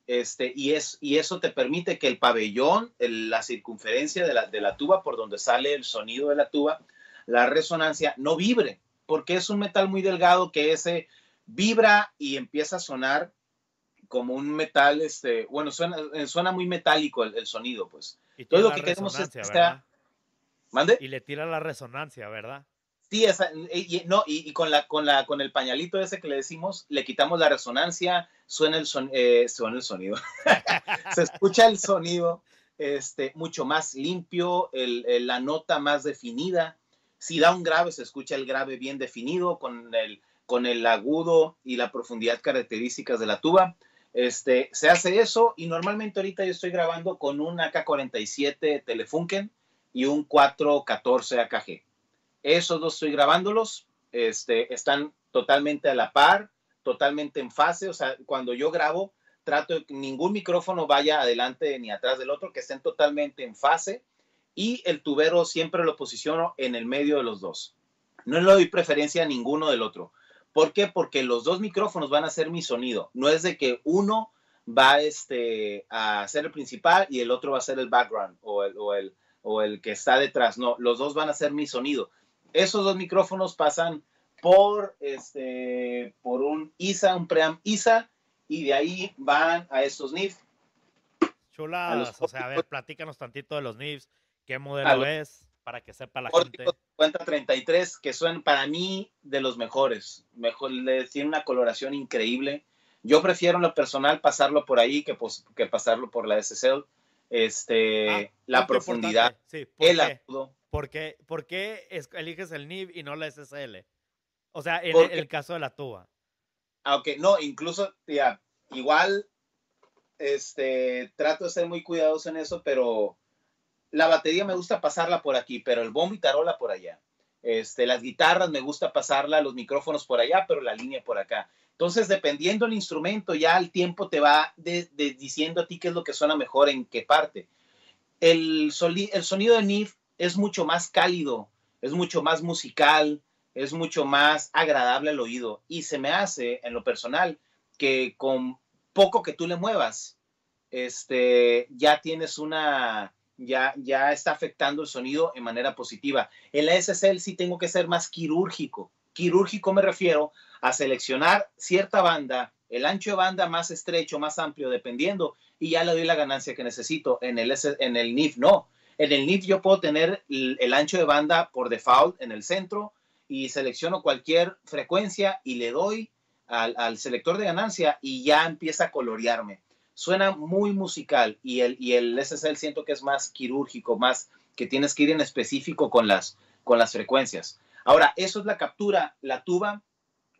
este, y, es, y eso te permite que el pabellón, la circunferencia de la, de la tuba por donde sale el sonido de la tuba, la resonancia, no vibre, porque es un metal muy delgado que ese vibra y empieza a sonar como un metal, este, bueno, suena, suena muy metálico el, sonido, pues. Y todo lo que queremos es que ¿Mande? Y le tira la resonancia, ¿verdad? Sí, esa, y, no, y, con, la, con, la, con el pañalito ese que le decimos, le quitamos la resonancia, suena el, son, eh, suena el sonido. Se escucha el sonido este, mucho más limpio, la nota más definida. Si da un grave, se escucha el grave bien definido con el, con el agudo y la profundidad características de la tuba. Este, se hace eso y normalmente ahorita yo estoy grabando con un AK-47 Telefunken y un 414 AKG. Esos dos estoy grabándolos, este, están totalmente a la par, totalmente en fase, o sea, cuando yo grabo, trato que ningún micrófono vaya adelante ni atrás del otro, que estén totalmente en fase y el tubero siempre lo posiciono en el medio de los dos. No le doy preferencia a ninguno del otro. ¿Por qué? Porque los dos micrófonos van a ser mi sonido. No es de que uno va este, a ser el principal y el otro va a ser el background o el, o el, o el que está detrás. No, los dos van a ser mi sonido. Esos dos micrófonos pasan por, este, por un ISA, un preamp ISA, y de ahí van a estos NIF. Chulas, o sea, a ver, platícanos tantito de los NIFs, qué modelo es, para que sepa la gente. 5033, que son para mí de los mejores. Mejor, tiene una coloración increíble. Yo prefiero en lo personal pasarlo por ahí que, pues, que pasarlo por la SSL este, ah, la profundidad, el agudo. ¿Por qué, ¿Por qué eliges el NIV y no la SSL? O sea, en el caso de la tuba. Aunque ah, no, incluso, ya, igual, este, trato de ser muy cuidadoso en eso, pero la batería me gusta pasarla por aquí, pero el bombo y tarola por allá. Este, las guitarras me gusta pasarla, los micrófonos por allá, pero la línea por acá. Entonces, dependiendo del instrumento, ya el tiempo te va diciendo a ti qué es lo que suena mejor en qué parte. El, el sonido de NIF es mucho más cálido, es mucho más musical, es mucho más agradable al oído. Y se me hace, en lo personal, que con poco que tú le muevas, este, ya tienes una, ya, ya está afectando el sonido en manera positiva. En la SSL sí tengo que ser más quirúrgico. Quirúrgico me refiero a seleccionar cierta banda, el ancho de banda más estrecho, más amplio, dependiendo, y ya le doy la ganancia que necesito. En el, en el NIF no. En el NIF yo puedo tener el, ancho de banda por default en el centro y selecciono cualquier frecuencia y le doy al, al, selector de ganancia y ya empieza a colorearme. Suena muy musical y el, y el SSL siento que es más quirúrgico, más que tienes que ir en específico con las, con las frecuencias. Ahora, eso es la captura. La tuba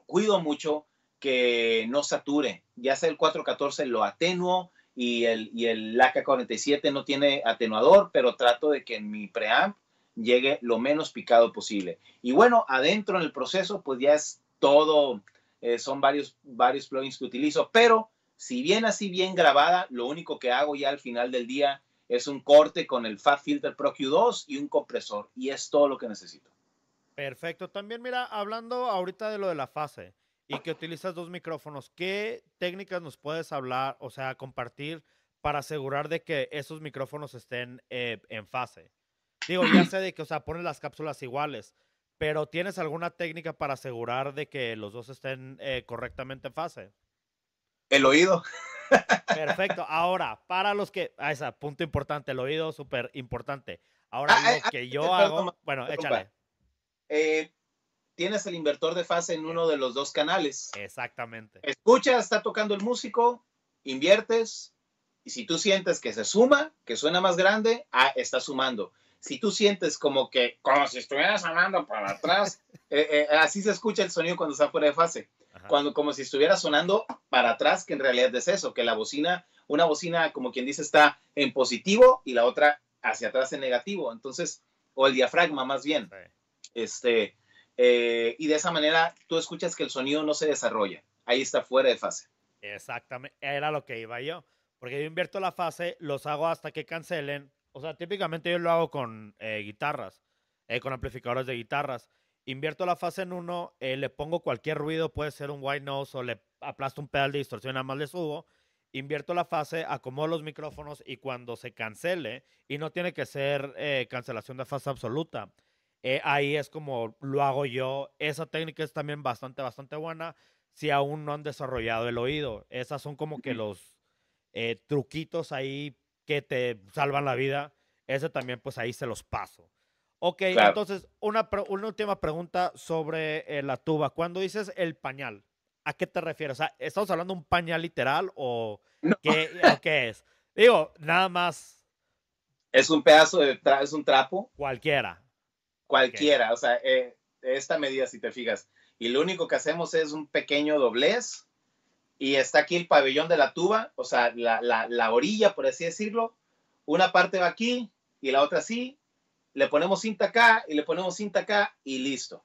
cuido mucho que no sature. Ya sea el 414 lo atenuo y el, y el AK-47 no tiene atenuador, pero trato de que en mi preamp llegue lo menos picado posible. Y bueno, adentro en el proceso, pues ya es todo, eh, son varios, varios plugins que utilizo, pero si bien así bien grabada, lo único que hago ya al final del día es un corte con el Fat Filter Pro Q2 y un compresor, y es todo lo que necesito. Perfecto. También, mira, hablando ahorita de lo de la fase y que utilizas dos micrófonos, ¿qué técnicas nos puedes hablar, o sea, compartir para asegurar de que esos micrófonos estén eh, en fase? Digo, ya sé de que, o sea, pones las cápsulas iguales, pero ¿tienes alguna técnica para asegurar de que los dos estén eh, correctamente en fase? El oído. Perfecto. Ahora, para los que, ah, ese punto importante, el oído súper importante. Ahora, ah, lo ah, que yo hago, bueno, échale. Eh, tienes el invertor de fase en uno de los dos canales. Exactamente. Escucha, está tocando el músico, inviertes, y si tú sientes que se suma, que suena más grande, ah, está sumando. Si tú sientes como que, como si estuviera sonando para atrás, eh, eh, así se escucha el sonido cuando está fuera de fase. Cuando, como si estuviera sonando para atrás, que en realidad es eso, que la bocina, una bocina, como quien dice, está en positivo y la otra hacia atrás en negativo. Entonces, o el diafragma más bien. Este, eh, y de esa manera tú escuchas que el sonido no se desarrolla. Ahí está fuera de fase. Exactamente, era lo que iba yo. Porque yo invierto la fase, los hago hasta que cancelen. O sea, típicamente yo lo hago con eh, guitarras, eh, con amplificadores de guitarras. Invierto la fase en uno, le pongo cualquier ruido, puede ser un white noise o le aplasto un pedal de distorsión, nada más le subo. Invierto la fase, acomodo los micrófonos y cuando se cancele, y no tiene que ser cancelación de fase absoluta, eh, ahí es como lo hago yo. Esa técnica es también bastante, bastante buena si aún no han desarrollado el oído. Esas son como que los eh, truquitos ahí que te salvan la vida. Ese también, pues ahí se los paso. Ok, entonces, una, una, última pregunta sobre eh, la tuba. Cuando dices el pañal, ¿a qué te refieres? O sea, ¿estamos hablando de un pañal literal o, qué, o qué es? Digo, nada más. Es un pedazo de, es un trapo. Cualquiera cualquiera, o sea, eh, esta medida si te fijas. Y lo único que hacemos es un pequeño doblez y está aquí el pabellón de la tuba, o sea, la, la, la orilla, por así decirlo. Una parte va aquí y la otra así. Le ponemos cinta acá y le ponemos cinta acá y listo.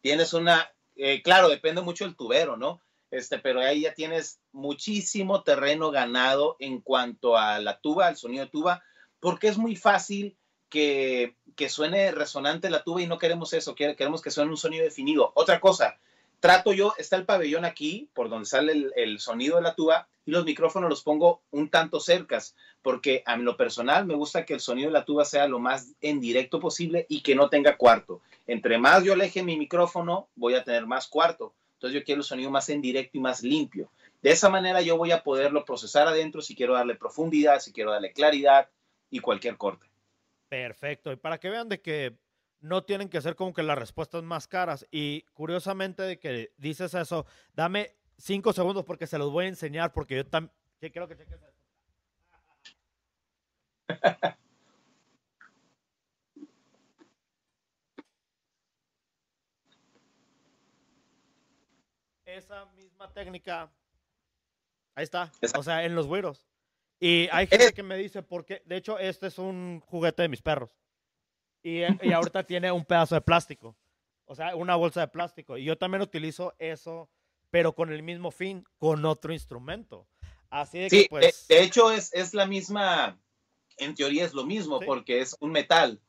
Tienes una, eh, claro, depende mucho del tubero, ¿no? Este, pero ahí ya tienes muchísimo terreno ganado en cuanto a la tuba, al sonido de tuba, porque es muy fácil que, suene resonante la tuba y no queremos eso, queremos que suene un sonido definido. Otra cosa, trato yo, está el pabellón aquí, por donde sale el, sonido de la tuba, y los micrófonos los pongo un tanto cercas, porque a lo personal me gusta que el sonido de la tuba sea lo más en directo posible y que no tenga cuarto. Entre más yo aleje mi micrófono, voy a tener más cuarto. Entonces yo quiero el sonido más en directo y más limpio. De esa manera yo voy a poderlo procesar adentro si quiero darle profundidad, si quiero darle claridad y cualquier corte. Perfecto. Y para que vean de que no tienen que ser como que las respuestas más caras. Y curiosamente de que dices eso, dame cinco segundos porque se los voy a enseñar porque yo también quiero que cheques esto. Esa misma técnica. Ahí está. O sea, en los güeros. Y hay gente eh. que me dice, porque, de hecho, este es un juguete de mis perros. Y, y ahorita tiene un pedazo de plástico. O sea, una bolsa de plástico. Y yo también utilizo eso, pero con el mismo fin, con otro instrumento. Así de que, pues. De, hecho, es, es la misma, en teoría es lo mismo, porque es un metal.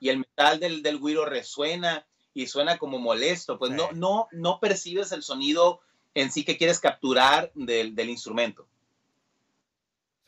Y el metal del, del guiro resuena y suena como molesto. Pues no, no, no percibes el sonido en sí que quieres capturar del, del instrumento.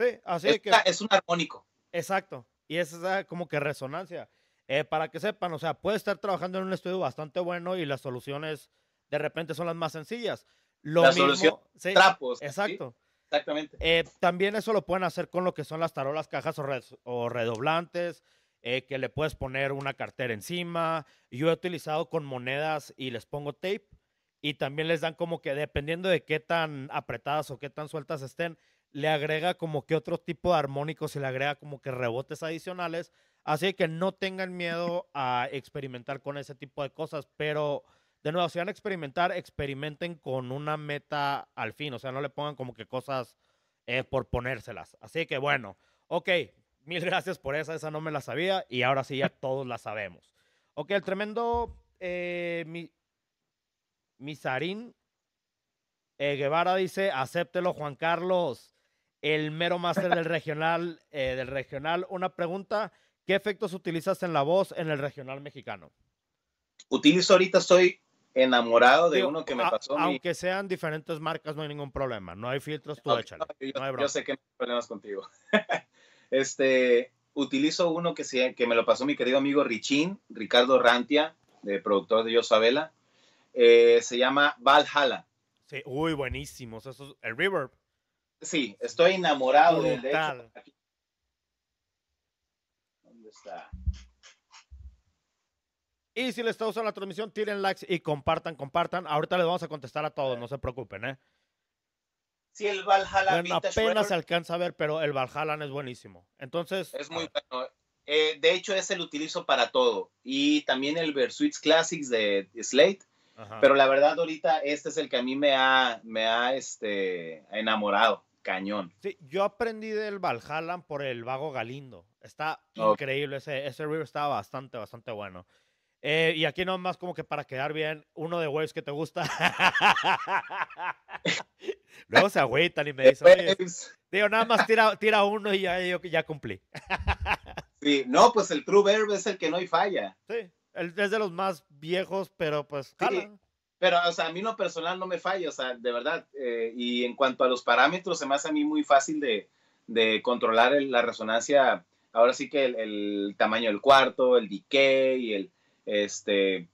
Sí, así es, que. Es un armónico. Exacto. Y es esa como que resonancia. Eh, para que sepan, o sea, puede estar trabajando en un estudio bastante bueno y las soluciones de repente son las más sencillas. Lo la mismo, trapos. Exacto. Exactamente. Eh, también eso lo pueden hacer con lo que son las tarolas, cajas o, redoblantes, eh, que le puedes poner una cartera encima. Yo he utilizado con monedas y les pongo tape. Y también les dan como que dependiendo de qué tan apretadas o qué tan sueltas estén, le agrega como que otro tipo de armónicos y le agrega como que rebotes adicionales. Así que no tengan miedo a experimentar con ese tipo de cosas, pero de nuevo, si van a experimentar, experimenten con una meta al fin, o sea, no le pongan como que cosas eh, por ponérselas. Así que bueno, ok, mil gracias por esa, esa no me la sabía y ahora sí ya todos la sabemos. Ok, el tremendo eh, mi, Misarín eh, Guevara dice, acéptelo Juan Carlos, el mero máster del regional, eh, del regional. Una pregunta, ¿qué efectos utilizas en la voz en el regional mexicano? Utilizo ahorita, estoy enamorado de uno que me pasó. aunque sean diferentes marcas, no hay ningún problema. No hay filtros, tú échale. yo, sé que no hay problemas contigo. este, utilizo uno que, se, que me lo pasó mi querido amigo Richín, Ricardo Rantia, de productor de Yosabela. Eh, se llama Valhalla. Sí, uy, buenísimos. Eso el reverb. Sí, estoy enamorado de, de ¿Dónde está? Y si les está usando la transmisión, tiren likes y compartan, compartan. Ahorita les vamos a contestar a todos, no se preocupen, ¿eh? Sí, el Valhalla bueno, apenas se alcanza a ver, pero el Valhalla es buenísimo. Entonces. Es muy bueno. Eh, de hecho, ese lo utilizo para todo. Y también el Versuits Classics de Slate. Pero la verdad, ahorita este es el que a mí me ha, me ha este, enamorado. Cañón. Sí, yo aprendí del Valhalla por el Vago Galindo. Está increíble. Ese, ese river está bastante, bastante bueno. Eh, y aquí nomás como que para quedar bien, uno de Waves que te gusta. Luego se agüitan y me dicen, digo, nada más tira, tira uno y ya, yo ya cumplí. sí, no, pues el True Verb es el que no hay falla. Sí, es de los más viejos, pero pues pero, o sea, a mí lo personal no me falla, o sea, de verdad. Eh, y en cuanto a los parámetros, se me hace a mí muy fácil de, de controlar la resonancia. Ahora sí que el, el, tamaño del cuarto, el decay, el, este,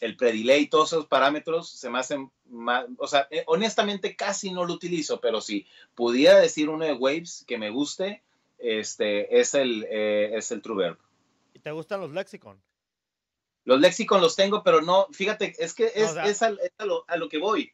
el predelay, todos esos parámetros se me hacen más, o sea, eh, honestamente casi no lo utilizo, pero si pudiera decir uno de Waves que me guste, este, es el, eh, es el True Verb. ¿Y te gustan los Lexicon? Los Lexicon los tengo, pero no, fíjate, es que es, es, a, lo, que voy.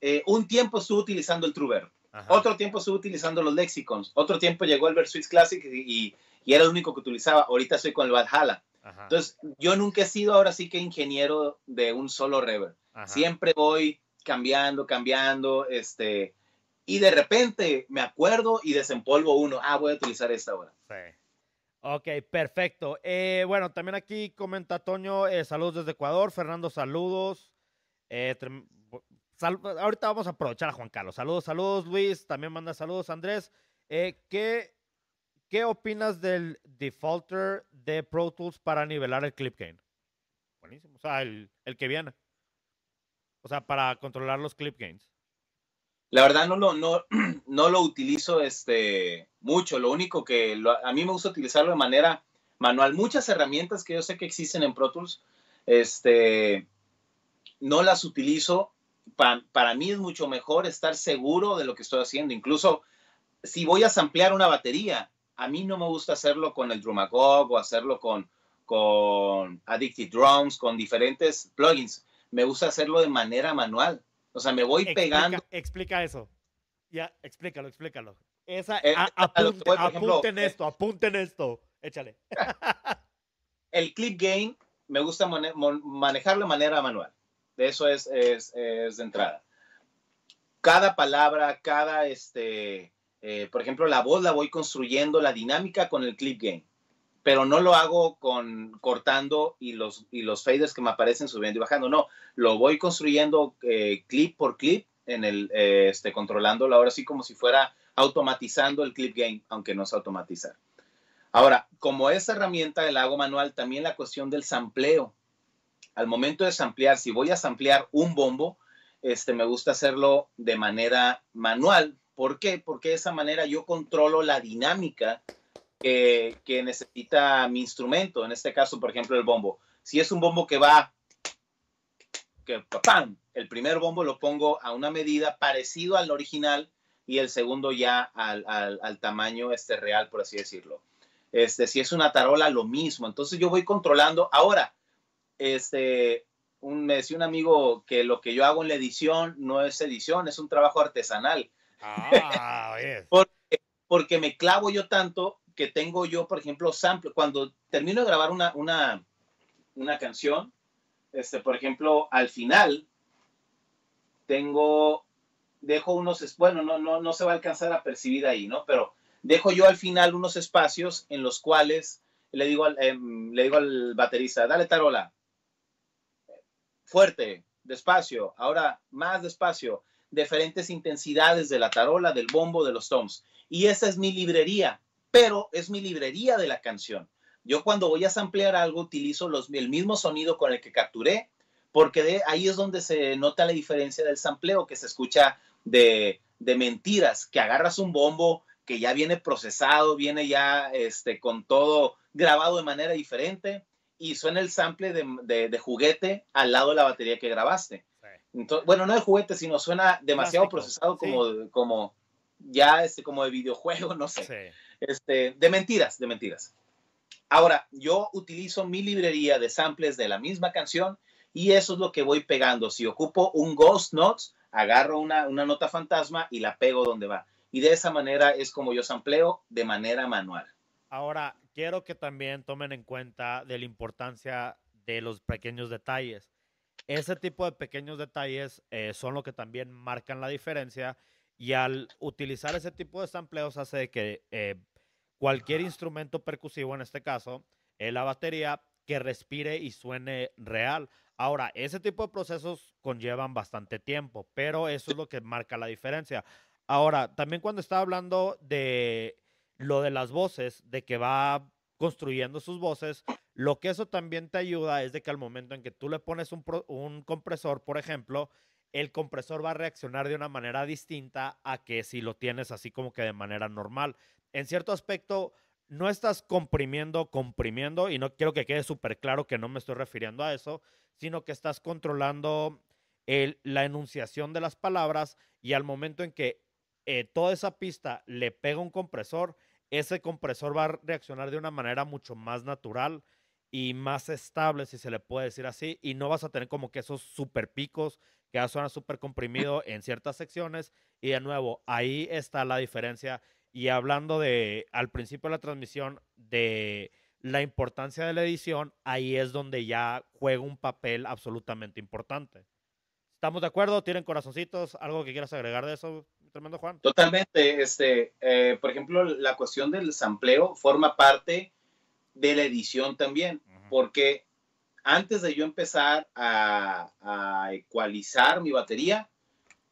Eh, un tiempo estuve utilizando el True Verb. Otro tiempo estuve utilizando los Lexicons. Otro tiempo llegó el Versuit Classic y, y, era el único que utilizaba. Ahorita estoy con el Valhalla. Entonces, yo nunca he sido ahora sí que ingeniero de un solo reverb. Siempre voy cambiando, cambiando, este, y de repente me acuerdo y desempolvo uno. Ah, voy a utilizar esta ahora. Sí. Ok, perfecto. Eh, bueno, también aquí comenta Toño, eh, saludos desde Ecuador. Fernando, saludos. Eh, ahorita vamos a aprovechar a Juan Carlos. Saludos, saludos, Luis. También manda saludos, Andrés. ¿qué, ¿Qué opinas del defaulter de Pro Tools para nivelar el clip gain? Buenísimo. O sea, el, que viene. O sea, para controlar los clip gains. La verdad no lo, no, no lo utilizo este, mucho. Lo único que a mí me gusta utilizarlo de manera manual. Muchas herramientas que yo sé que existen en Pro Tools, este, no las utilizo. para mí es mucho mejor estar seguro de lo que estoy haciendo. Incluso si voy a samplear una batería, a mí no me gusta hacerlo con el Drumagog o hacerlo con, con Addicted Drums, con diferentes plugins. Me gusta hacerlo de manera manual. O sea, me voy pegando. Explica eso. Ya, explícalo, explícalo. Esa, eh, apunten eh, esto, apunten esto. Échale. el clip gain me gusta manejarlo de manera manual. Eso es, es, es de entrada. Cada palabra, cada este, eh, por ejemplo, la voz la voy construyendo, la dinámica con el clip gain, pero no lo hago con cortando y los, y los faders que me aparecen subiendo y bajando, no, lo voy construyendo eh, clip por clip, en el, eh, este, controlándolo ahora sí como si fuera automatizando el clip gain, aunque no es automatizar. Ahora, como esa herramienta la hago manual, también la cuestión del sampleo. Al momento de samplear, si voy a samplear un bombo, este, me gusta hacerlo de manera manual, ¿Por qué? Porque de esa manera yo controlo la dinámica que, necesita mi instrumento, en este caso, por ejemplo, el bombo. Si es un bombo que va, que ¡pam! El primer bombo lo pongo a una medida parecido al original y el segundo ya al, tamaño este real, por así decirlo. Este, si es una tarola, lo mismo. Entonces yo voy controlando. Ahora, este, un, me decía un amigo que lo que yo hago en la edición no es edición, es un trabajo artesanal. Ah, porque, me clavo yo tanto que tengo yo, por ejemplo, sample. Cuando termino de grabar una, una, una canción, este, por ejemplo, al final tengo dejo unos, bueno, no, no, no se va a alcanzar a percibir ahí, ¿no? Pero dejo yo al final unos espacios en los cuales le digo al, em, le digo al baterista, dale tarola, fuerte, despacio, ahora más despacio, diferentes intensidades de la tarola, del bombo, de los toms. Y esa es mi librería, pero es mi librería de la canción. Yo cuando voy a samplear algo utilizo los, el mismo sonido con el que capturé, porque de ahí es donde se nota la diferencia del sampleo, que se escucha de, de mentiras, que agarras un bombo que ya viene procesado, viene ya este, con todo grabado de manera diferente y suena el sample de, de, juguete al lado de la batería que grabaste. Entonces, bueno, no de juguete, sino suena demasiado procesado como, como ya este, como de videojuego, no sé. Este, de mentiras, de mentiras. Ahora, yo utilizo mi librería de samples de la misma canción y eso es lo que voy pegando. Si ocupo un Ghost Notes, agarro una, una nota fantasma y la pego donde va. Y de esa manera es como yo sampleo de manera manual. Ahora, quiero que también tomen en cuenta de la importancia de los pequeños detalles. Ese tipo de pequeños detalles eh, son lo que también marcan la diferencia y al utilizar ese tipo de sampleos hace que eh, cualquier instrumento percusivo, en este caso, eh, la batería, que respire y suene real. Ahora, ese tipo de procesos conllevan bastante tiempo, pero eso es lo que marca la diferencia. Ahora, también cuando estaba hablando de lo de las voces, de que va construyendo sus voces, lo que eso también te ayuda es de que al momento en que tú le pones un, un, compresor, por ejemplo, el compresor va a reaccionar de una manera distinta a que si lo tienes así como que de manera normal. En cierto aspecto, no estás comprimiendo, comprimiendo, y no quiero que quede súper claro que no me estoy refiriendo a eso, sino que estás controlando la enunciación de las palabras y al momento en que eh, toda esa pista le pega un compresor, ese compresor va a reaccionar de una manera mucho más natural y más estable, si se le puede decir así, y no vas a tener como que esos super picos que ya suena súper comprimido en ciertas secciones. Y de nuevo, ahí está la diferencia. Y hablando de, al principio de la transmisión, de la importancia de la edición, ahí es donde ya juega un papel absolutamente importante. ¿Estamos de acuerdo? ¿Tienen corazoncitos? ¿Algo que quieras agregar de eso, tremendo Juan. Totalmente. Este, eh, por ejemplo, la cuestión del sampleo forma parte de la edición también, porque antes de yo empezar a, ecualizar mi batería,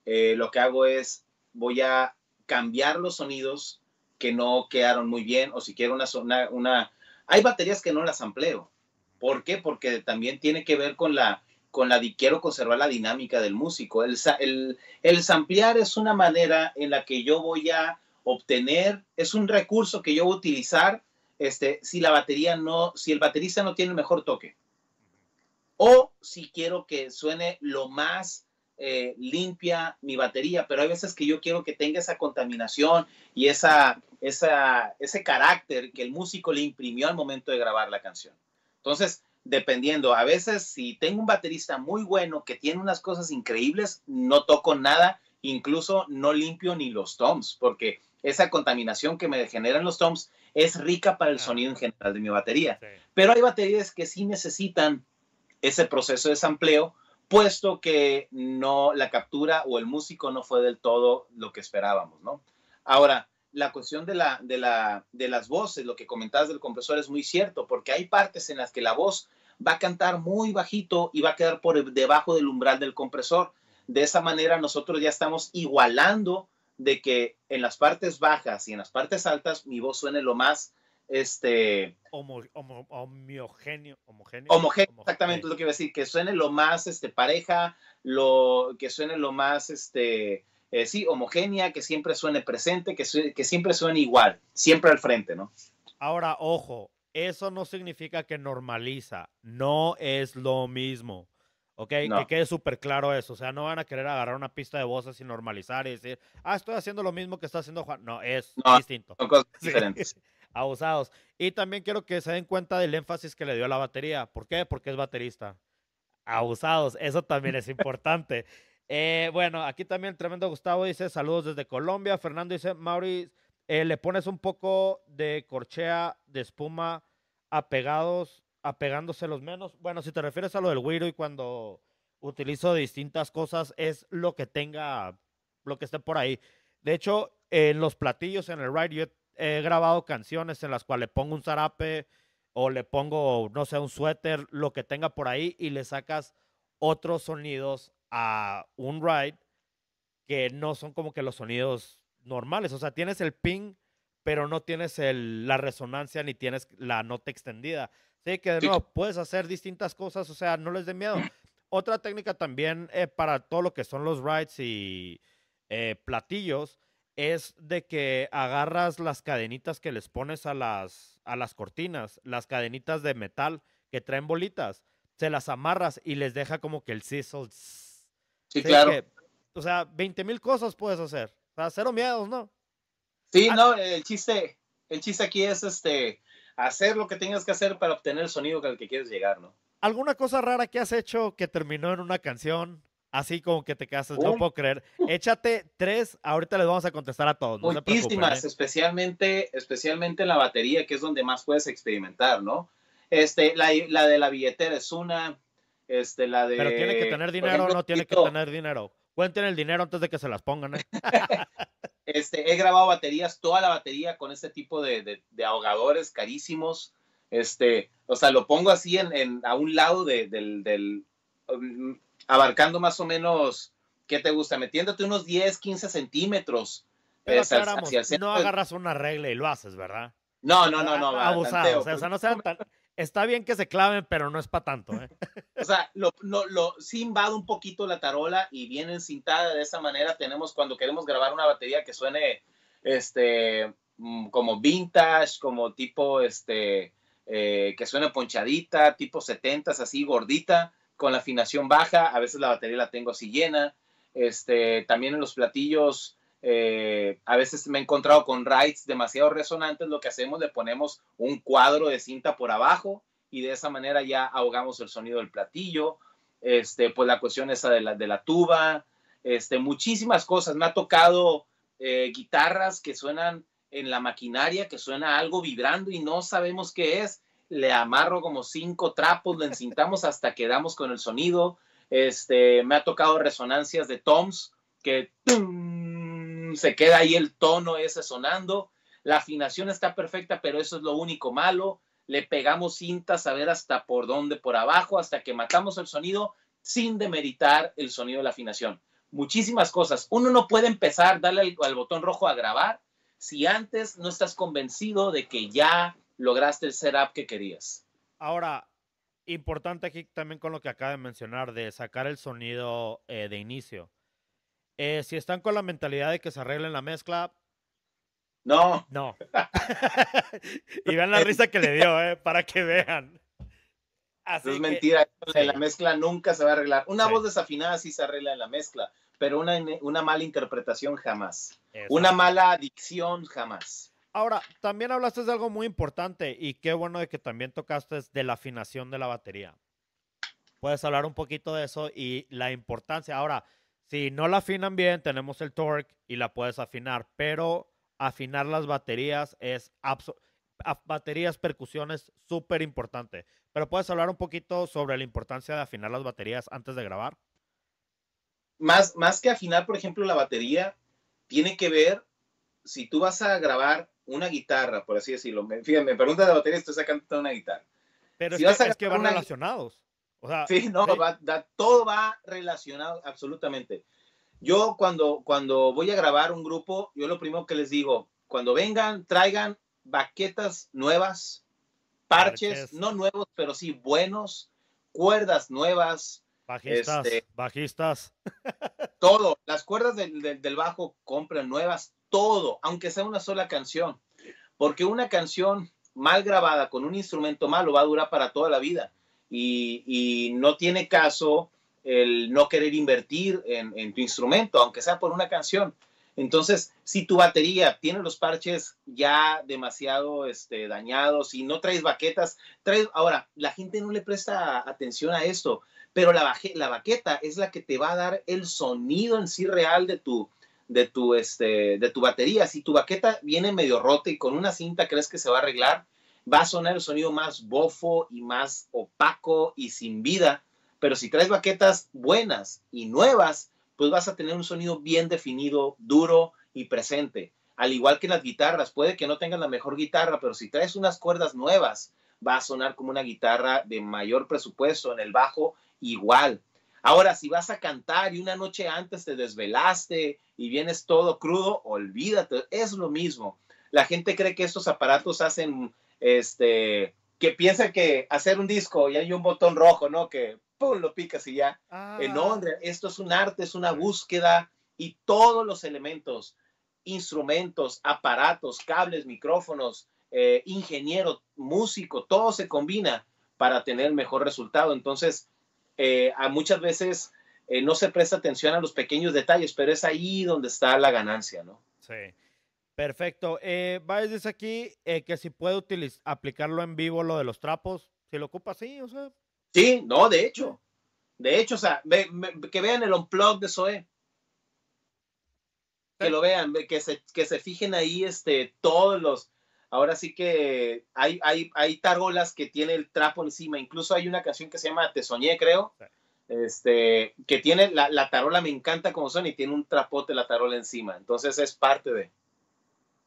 eh, lo que hago es voy a cambiar los sonidos que no quedaron muy bien o si quiero una, una, una... Hay baterías que no las sampleo. ¿Por qué? Porque también tiene que ver con la con la quiero conservar la dinámica del músico. El, el, el samplear es una manera en la que yo voy a obtener, es un recurso que yo voy a utilizar este, si la batería no, si el baterista no tiene el mejor toque. O si quiero que suene lo más eh, limpia mi batería, pero hay veces que yo quiero que tenga esa contaminación y esa, esa, ese carácter que el músico le imprimió al momento de grabar la canción. Entonces, dependiendo. A veces, si tengo un baterista muy bueno que tiene unas cosas increíbles, no toco nada, incluso no limpio ni los toms, porque esa contaminación que me generan los toms es rica para el sonido en general de mi batería. Pero hay baterías que sí necesitan ese proceso de sampleo, puesto que no la captura o el músico no fue del todo lo que esperábamos, ¿no? Ahora, la cuestión de, la, de, la, de las voces, lo que comentabas del compresor es muy cierto, porque hay partes en las que la voz va a cantar muy bajito y va a quedar por debajo del umbral del compresor. De esa manera nosotros ya estamos igualando de que en las partes bajas y en las partes altas mi voz suene lo más este homogéneo homogéneo homogéneo exactamente es lo que iba a decir que suene lo más este pareja lo que suene lo más este eh, sí, homogénea, que siempre suene presente, que, que siempre suene igual, siempre al frente, ¿no? Ahora, ojo, eso no significa que normaliza, no es lo mismo. ¿Ok? Que quede súper claro eso. O sea, no van a querer agarrar una pista de voces y normalizar y decir, ah, estoy haciendo lo mismo que está haciendo Juan. No, es distinto. Son cosas diferentes. Abusados. Y también quiero que se den cuenta del énfasis que le dio a la batería. ¿Por qué? Porque es baterista. Abusados. Eso también es importante. Eh, bueno, aquí también el tremendo Gustavo dice saludos desde Colombia. Fernando dice, Mauri, eh, le pones un poco de corchea de espuma apegados, apegándose los menos. Bueno, si te refieres a lo del Wiro y cuando utilizo distintas cosas, es lo que tenga lo que esté por ahí. De hecho, en los platillos, en el ride, yo he grabado canciones en las cuales le pongo un zarape o le pongo, no sé, un suéter, lo que tenga por ahí y le sacas otros sonidos a un ride que no son como que los sonidos normales. O sea, tienes el ping, pero no tienes el, la resonancia ni tienes la nota extendida. Sí, que de nuevo puedes hacer distintas cosas, o sea, no les dé miedo. Otra técnica también eh, para todo lo que son los rides y eh, platillos es de que agarras las cadenitas que les pones a las, a las cortinas, las cadenitas de metal que traen bolitas, se las amarras y les deja como que el sizzle. Sí, claro. o sea, 20 mil cosas puedes hacer. O sea, cero miedos, ¿no? Sí, ah. no, el chiste, el chiste aquí es este hacer lo que tengas que hacer para obtener el sonido al que quieres llegar, ¿no? ¿Alguna cosa rara que has hecho que terminó en una canción? Así como que te casas, no puedo creer. Échate tres, ahorita les vamos a contestar a todos. Muchísimas, ¿eh? especialmente, especialmente en la batería, que es donde más puedes experimentar, ¿no? Este, la, la de la billetera es una, este, la de... Pero tiene que tener dinero o no tiene que tener dinero. Cuenten el dinero antes de que se las pongan, ¿eh? Este, he grabado baterías, toda la batería con este tipo de, ahogadores carísimos. Este, o sea, lo pongo así en, a un lado del, um, abarcando más o menos, ¿qué te gusta? Metiéndote unos 10, 15 centímetros. Pero no agarras una regla y lo haces, ¿verdad? No, no, no, no. Abusados, o sea, no sean tan está bien que se claven, pero no es para tanto. ¿eh? o sea, lo, no, lo, sí invado un poquito la tarola y viene encintada de esa manera. Tenemos cuando queremos grabar una batería que suene este, mm, como vintage, como tipo, este, eh, que suene ponchadita, tipo 70 así gordita, con la afinación baja. A veces la batería la tengo así llena. Este, también en los platillos eh, a veces me he encontrado con rides demasiado resonantes, lo que hacemos le ponemos un cuadro de cinta por abajo y de esa manera ya ahogamos el sonido del platillo. Este, pues la cuestión esa de la, de la tuba, este, muchísimas cosas. Me ha tocado eh, guitarras que suenan en la maquinaria, que suena algo vibrando y no sabemos qué es. Le amarro como cinco trapos, le encintamos hasta que damos con el sonido. Este, me ha tocado resonancias de toms que se queda ahí el tono ese sonando. La afinación está perfecta, pero eso es lo único malo. Le pegamos cintas a ver hasta por dónde, por abajo, hasta que matamos el sonido sin demeritar el sonido de la afinación. Muchísimas cosas. Uno no puede empezar, darle al, botón rojo a grabar si antes no estás convencido de que ya lograste el setup que querías. Ahora, importante aquí también con lo que acaba de mencionar, de sacar el sonido eh, de inicio. Eh, si están con la mentalidad de que se arreglen la mezcla. No. No. y vean la risa que le dio, eh, para que vean. es mentira. La mezcla nunca se va a arreglar. Una voz desafinada sí se arregla en la mezcla, pero una, una mala interpretación jamás. Una mala adicción jamás. Ahora, también hablaste de algo muy importante y qué bueno de que también tocaste de la afinación de la batería. Puedes hablar un poquito de eso y la importancia. Ahora, si no la afinan bien, tenemos el torque y la puedes afinar, pero afinar las baterías es baterías, percusiones, súper importante. Pero puedes hablar un poquito sobre la importancia de afinar las baterías antes de grabar. Más, más que afinar, por ejemplo, la batería, tiene que ver si tú vas a grabar una guitarra, por así decirlo. Fíjate, me pregunta de batería, estoy sacando una guitarra. Pero es, que, van relacionados sí, no, todo va relacionado absolutamente. Yo cuando, cuando voy a grabar un grupo, yo lo primero que les digo, cuando vengan, traigan baquetas nuevas, parches, no nuevos, pero sí buenos, cuerdas nuevas. Bajistas, este, bajistas. todo, las cuerdas del, del bajo compran nuevas, todo, aunque sea una sola canción, porque una canción mal grabada con un instrumento malo va a durar para toda la vida y, no tiene caso el no querer invertir en, tu instrumento, aunque sea por una canción. Entonces, si tu batería tiene los parches ya demasiado este, dañados y no traes baquetas, traes, ahora, la gente no le presta atención a esto, pero la, la baqueta es la que te va a dar el sonido en sí real de tu, de tu, este, de tu batería. Si tu baqueta viene medio rota y con una cinta crees que se va a arreglar, va a sonar el sonido más bofo y más opaco y sin vida. Pero si traes baquetas buenas y nuevas, pues vas a tener un sonido bien definido, duro y presente. Al igual que las guitarras, puede que no tengan la mejor guitarra, pero si traes unas cuerdas nuevas, va a sonar como una guitarra de mayor presupuesto. En el bajo, igual. Ahora, si vas a cantar y una noche antes te desvelaste y vienes todo crudo, olvídate, es lo mismo. La gente cree que estos aparatos hacen, este, que piensa que hacer un disco y hay un botón rojo, ¿no? Que pum, lo picas y ya. En ah. esto es un arte, es una búsqueda y todos los elementos, instrumentos, aparatos, cables, micrófonos, eh, ingeniero, músico, todo se combina para tener mejor resultado. Entonces, eh, a muchas veces eh, no se presta atención a los pequeños detalles, pero es ahí donde está la ganancia, ¿no? Sí. Perfecto. Eh, dice aquí que si puede aplicarlo en vivo lo de los trapos, si lo ocupa así, o sea. Sí, no, de hecho. De hecho, o sea, que vean el unplug de Zoe. Que lo vean, que se, que se fijen ahí este, todos los... Ahora sí que hay, hay, hay tarolas que tiene el trapo encima. Incluso hay una canción que se llama Te Soñé, creo. Este, que tiene la, la tarola, me encanta como son, y tiene un trapote la tarola encima. Entonces es parte de.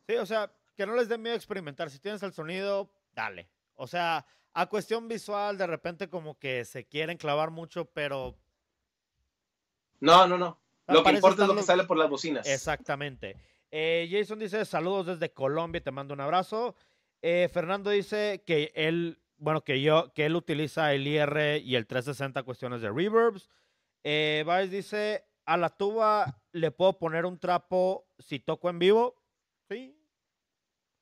Sí, o sea, que no les dé miedo experimentar. Si tienes el sonido, dale. O sea, a cuestión visual, de repente como que se quieren clavar mucho, pero... No, no, no. Lo que importa es lo que sale por las bocinas. Exactamente. Eh, Jason dice, saludos desde Colombia, te mando un abrazo. Eh, Fernando dice que él, bueno, que yo, que él utiliza el IR y el 360 cuestiones de reverbs. Eh, Vice dice, a la tuba le puedo poner un trapo si toco en vivo. Sí,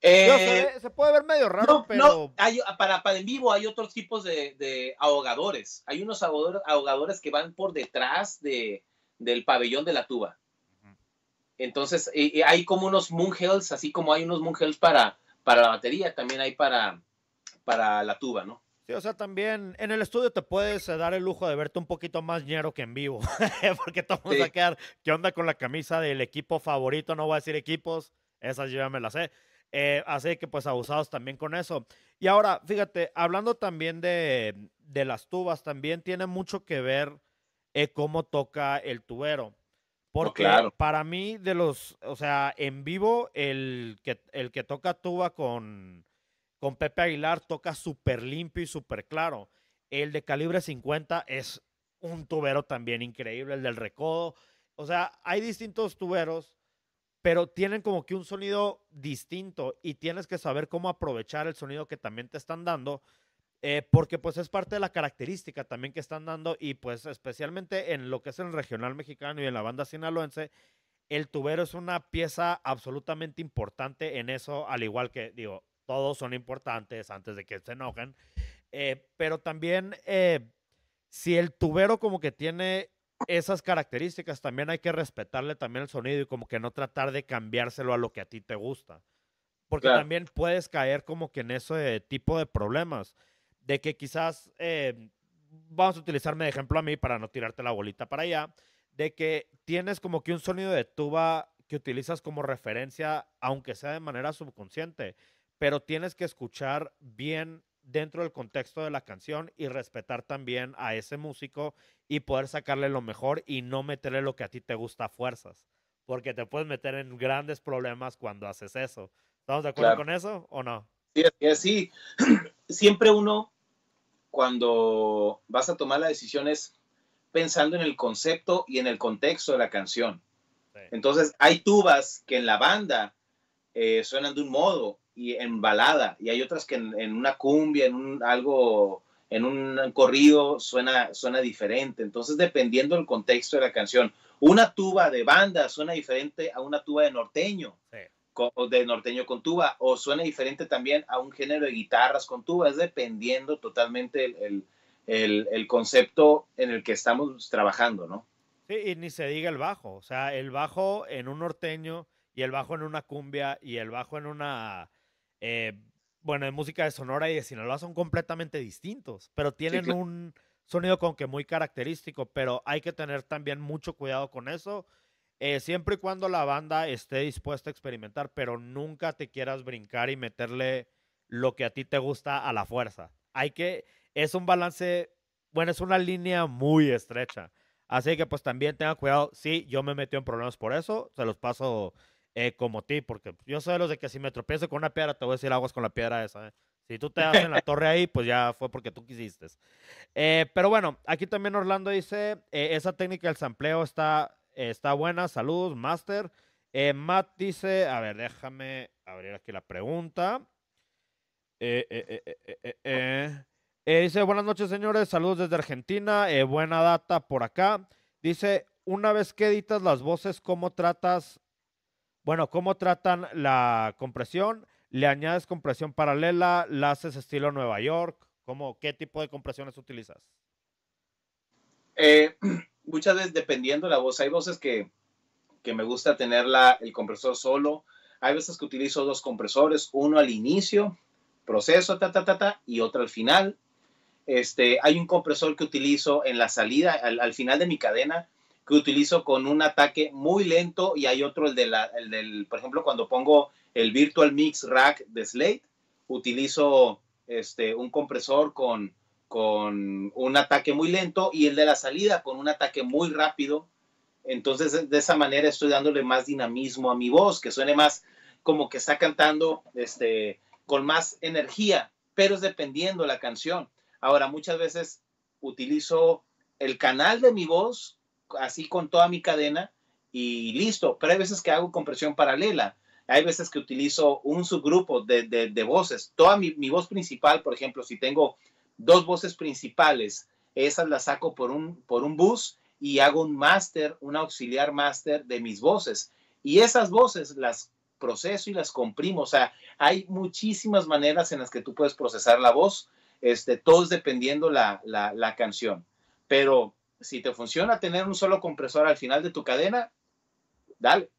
eh, se, puede ver medio raro, pero. para, para en vivo hay otros tipos de, ahogadores. Hay unos ahogadores, que van por detrás de, del pabellón de la tuba. Entonces, hay como unos moonhells, así como hay unos moonhells para, para la batería, también hay para, para la tuba, ¿no? Sí, o sea, también en el estudio te puedes eh, dar el lujo de verte un poquito más ñero que en vivo, porque te vamos a quedar, ¿qué onda con la camisa del equipo favorito? No voy a decir equipos, esas yo ya me las sé eh, así que pues abusados también con eso. Y ahora, fíjate, hablando también de, las tubas, también tiene mucho que ver eh, cómo toca el tubero. Porque para mí, de los, o sea, en vivo, el que, el que toca tuba con, con Pepe Aguilar toca súper limpio y súper claro. El de calibre 50 es un tubero también increíble, el del recodo. O sea, hay distintos tuberos pero tienen como que un sonido distinto y tienes que saber cómo aprovechar el sonido que también te están dando, eh, porque pues es parte de la característica también que están dando y pues especialmente en lo que es el regional mexicano y en la banda sinaloense, el tubero es una pieza absolutamente importante en eso, al igual que digo, todos son importantes antes de que se enojen, eh, pero también eh, si el tubero como que tiene esas características también hay que respetarle también el sonido y como que no tratar de cambiárselo a lo que a ti te gusta. Porque también puedes caer como que en ese tipo de problemas. De que quizás, eh, vamos a utilizarme de ejemplo a mí para no tirarte la bolita para allá, de que tienes como que un sonido de tuba que utilizas como referencia, aunque sea de manera subconsciente, pero tienes que escuchar bien dentro del contexto de la canción y respetar también a ese músico y poder sacarle lo mejor y no meterle lo que a ti te gusta a fuerzas, porque te puedes meter en grandes problemas cuando haces eso. ¿Estamos de acuerdo con eso o no? Sí, sí. Siempre uno, cuando vas a tomar la decisión, es pensando en el concepto y en el contexto de la canción. Entonces, hay tubas que en la banda eh, suenan de un modo y en balada, y hay otras que en, una cumbia, en un algo, en un corrido suena, suena diferente. Entonces, dependiendo del contexto de la canción, una tuba de banda suena diferente a una tuba de norteño, de norteño con tuba, o suena diferente también a un género de guitarras con tuba, es dependiendo totalmente el, el, el concepto en el que estamos trabajando, ¿no? Sí, y ni se diga el bajo, o sea, el bajo en un norteño y el bajo en una cumbia y el bajo en una eh, bueno, en música de Sonora y de Sinaloa son completamente distintos, pero tienen un sonido con que muy característico, pero hay que tener también mucho cuidado con eso, eh, siempre y cuando la banda esté dispuesta a experimentar, pero nunca te quieras brincar y meterle lo que a ti te gusta a la fuerza. Hay que, es un balance, bueno, es una línea muy estrecha. Así que pues también tengan cuidado. Sí, yo me metí en problemas por eso. Se los paso eh, como ti, porque yo soy de los de que si me tropiezo con una piedra, te voy a decir aguas con la piedra esa. ¿eh? Si tú te das en la torre ahí, pues ya fue porque tú quisiste. Eh, pero bueno, aquí también Orlando dice, esa técnica del sampleo está, está buena. Saludos, Master. Matt dice, a ver, déjame abrir aquí la pregunta. dice, buenas noches, señores. Saludos desde Argentina. buena data por acá. Dice, una vez que editas las voces, ¿cómo tratas bueno, ¿cómo tratan la compresión? ¿Le añades compresión paralela? ¿La haces estilo Nueva York? ¿Cómo, ¿Qué tipo de compresiones utilizas? Eh, muchas veces dependiendo de la voz. Hay voces que, que me gusta tener la, el compresor solo. Hay veces que utilizo dos compresores, uno al inicio, proceso, ta, ta, ta, ta, y otro al final. Este, hay un compresor que utilizo en la salida, al final de mi cadena, que utilizo con un ataque muy lento y hay otro, el, de la, el del, por ejemplo, cuando pongo el Virtual Mix Rack de Slate, utilizo este, un compresor con, con un ataque muy lento y el de la salida con un ataque muy rápido. Entonces, de esa manera estoy dándole más dinamismo a mi voz, que suene más como que está cantando este, con más energía, pero es dependiendo la canción. Ahora, muchas veces utilizo el canal de mi voz así con toda mi cadena y listo. Pero hay veces que hago compresión paralela. Hay veces que utilizo un subgrupo de, de, voces. Toda mi, mi, voz principal, por ejemplo, si tengo dos voces principales, esas las saco por un, por un bus y hago un máster, un auxiliar máster de mis voces. Y esas voces las proceso y las comprimo. O sea, hay muchísimas maneras en las que tú puedes procesar la voz, este, todos dependiendo la, la, canción. Pero si te funciona tener un solo compresor al final de tu cadena, dale.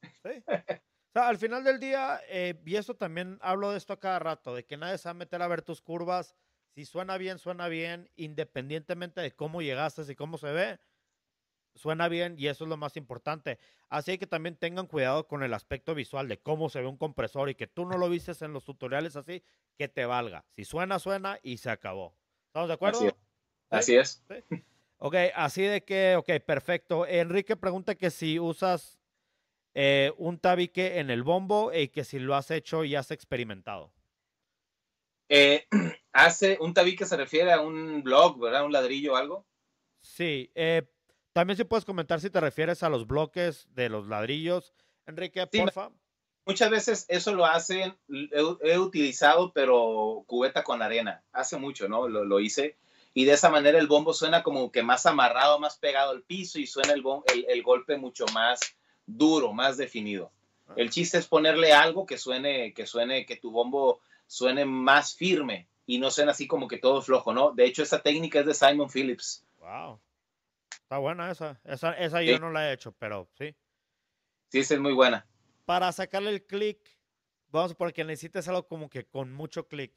Al final del día, eh, y eso también hablo de esto a cada rato, de que nadie se va a meter a ver tus curvas. Si suena bien, suena bien, independientemente de cómo llegaste y cómo se ve, suena bien y eso es lo más importante. Así que también tengan cuidado con el aspecto visual de cómo se ve un compresor y que tú no lo vistes en los tutoriales así, que te valga. Si suena, suena y se acabó. ¿Estamos de acuerdo? Así es. Ok, así de que, ok, perfecto. Enrique pregunta que si usas eh, un tabique en el bombo y que si lo has hecho y has experimentado. Eh, hace un tabique se refiere a un blog, ¿verdad? Un ladrillo o algo. Sí. Eh, también si puedes comentar si te refieres a los bloques de los ladrillos. Enrique, porfa. Muchas veces eso lo hacen, he, utilizado, pero cubeta con arena. Hace mucho, ¿no? lo hice y de esa manera el bombo suena como que más amarrado, más pegado al piso y suena el, el, golpe mucho más duro, más definido. Ah. El chiste es ponerle algo que suene, que suene, que tu bombo suene más firme y no suene así como que todo flojo, ¿no? De hecho, esa técnica es de Simon Phillips. Wow. Está buena esa. Esa, esa yo no la he hecho, pero sí. Sí, esa es muy buena. Para sacarle el clic, vamos, porque necesitas algo como que con mucho clic.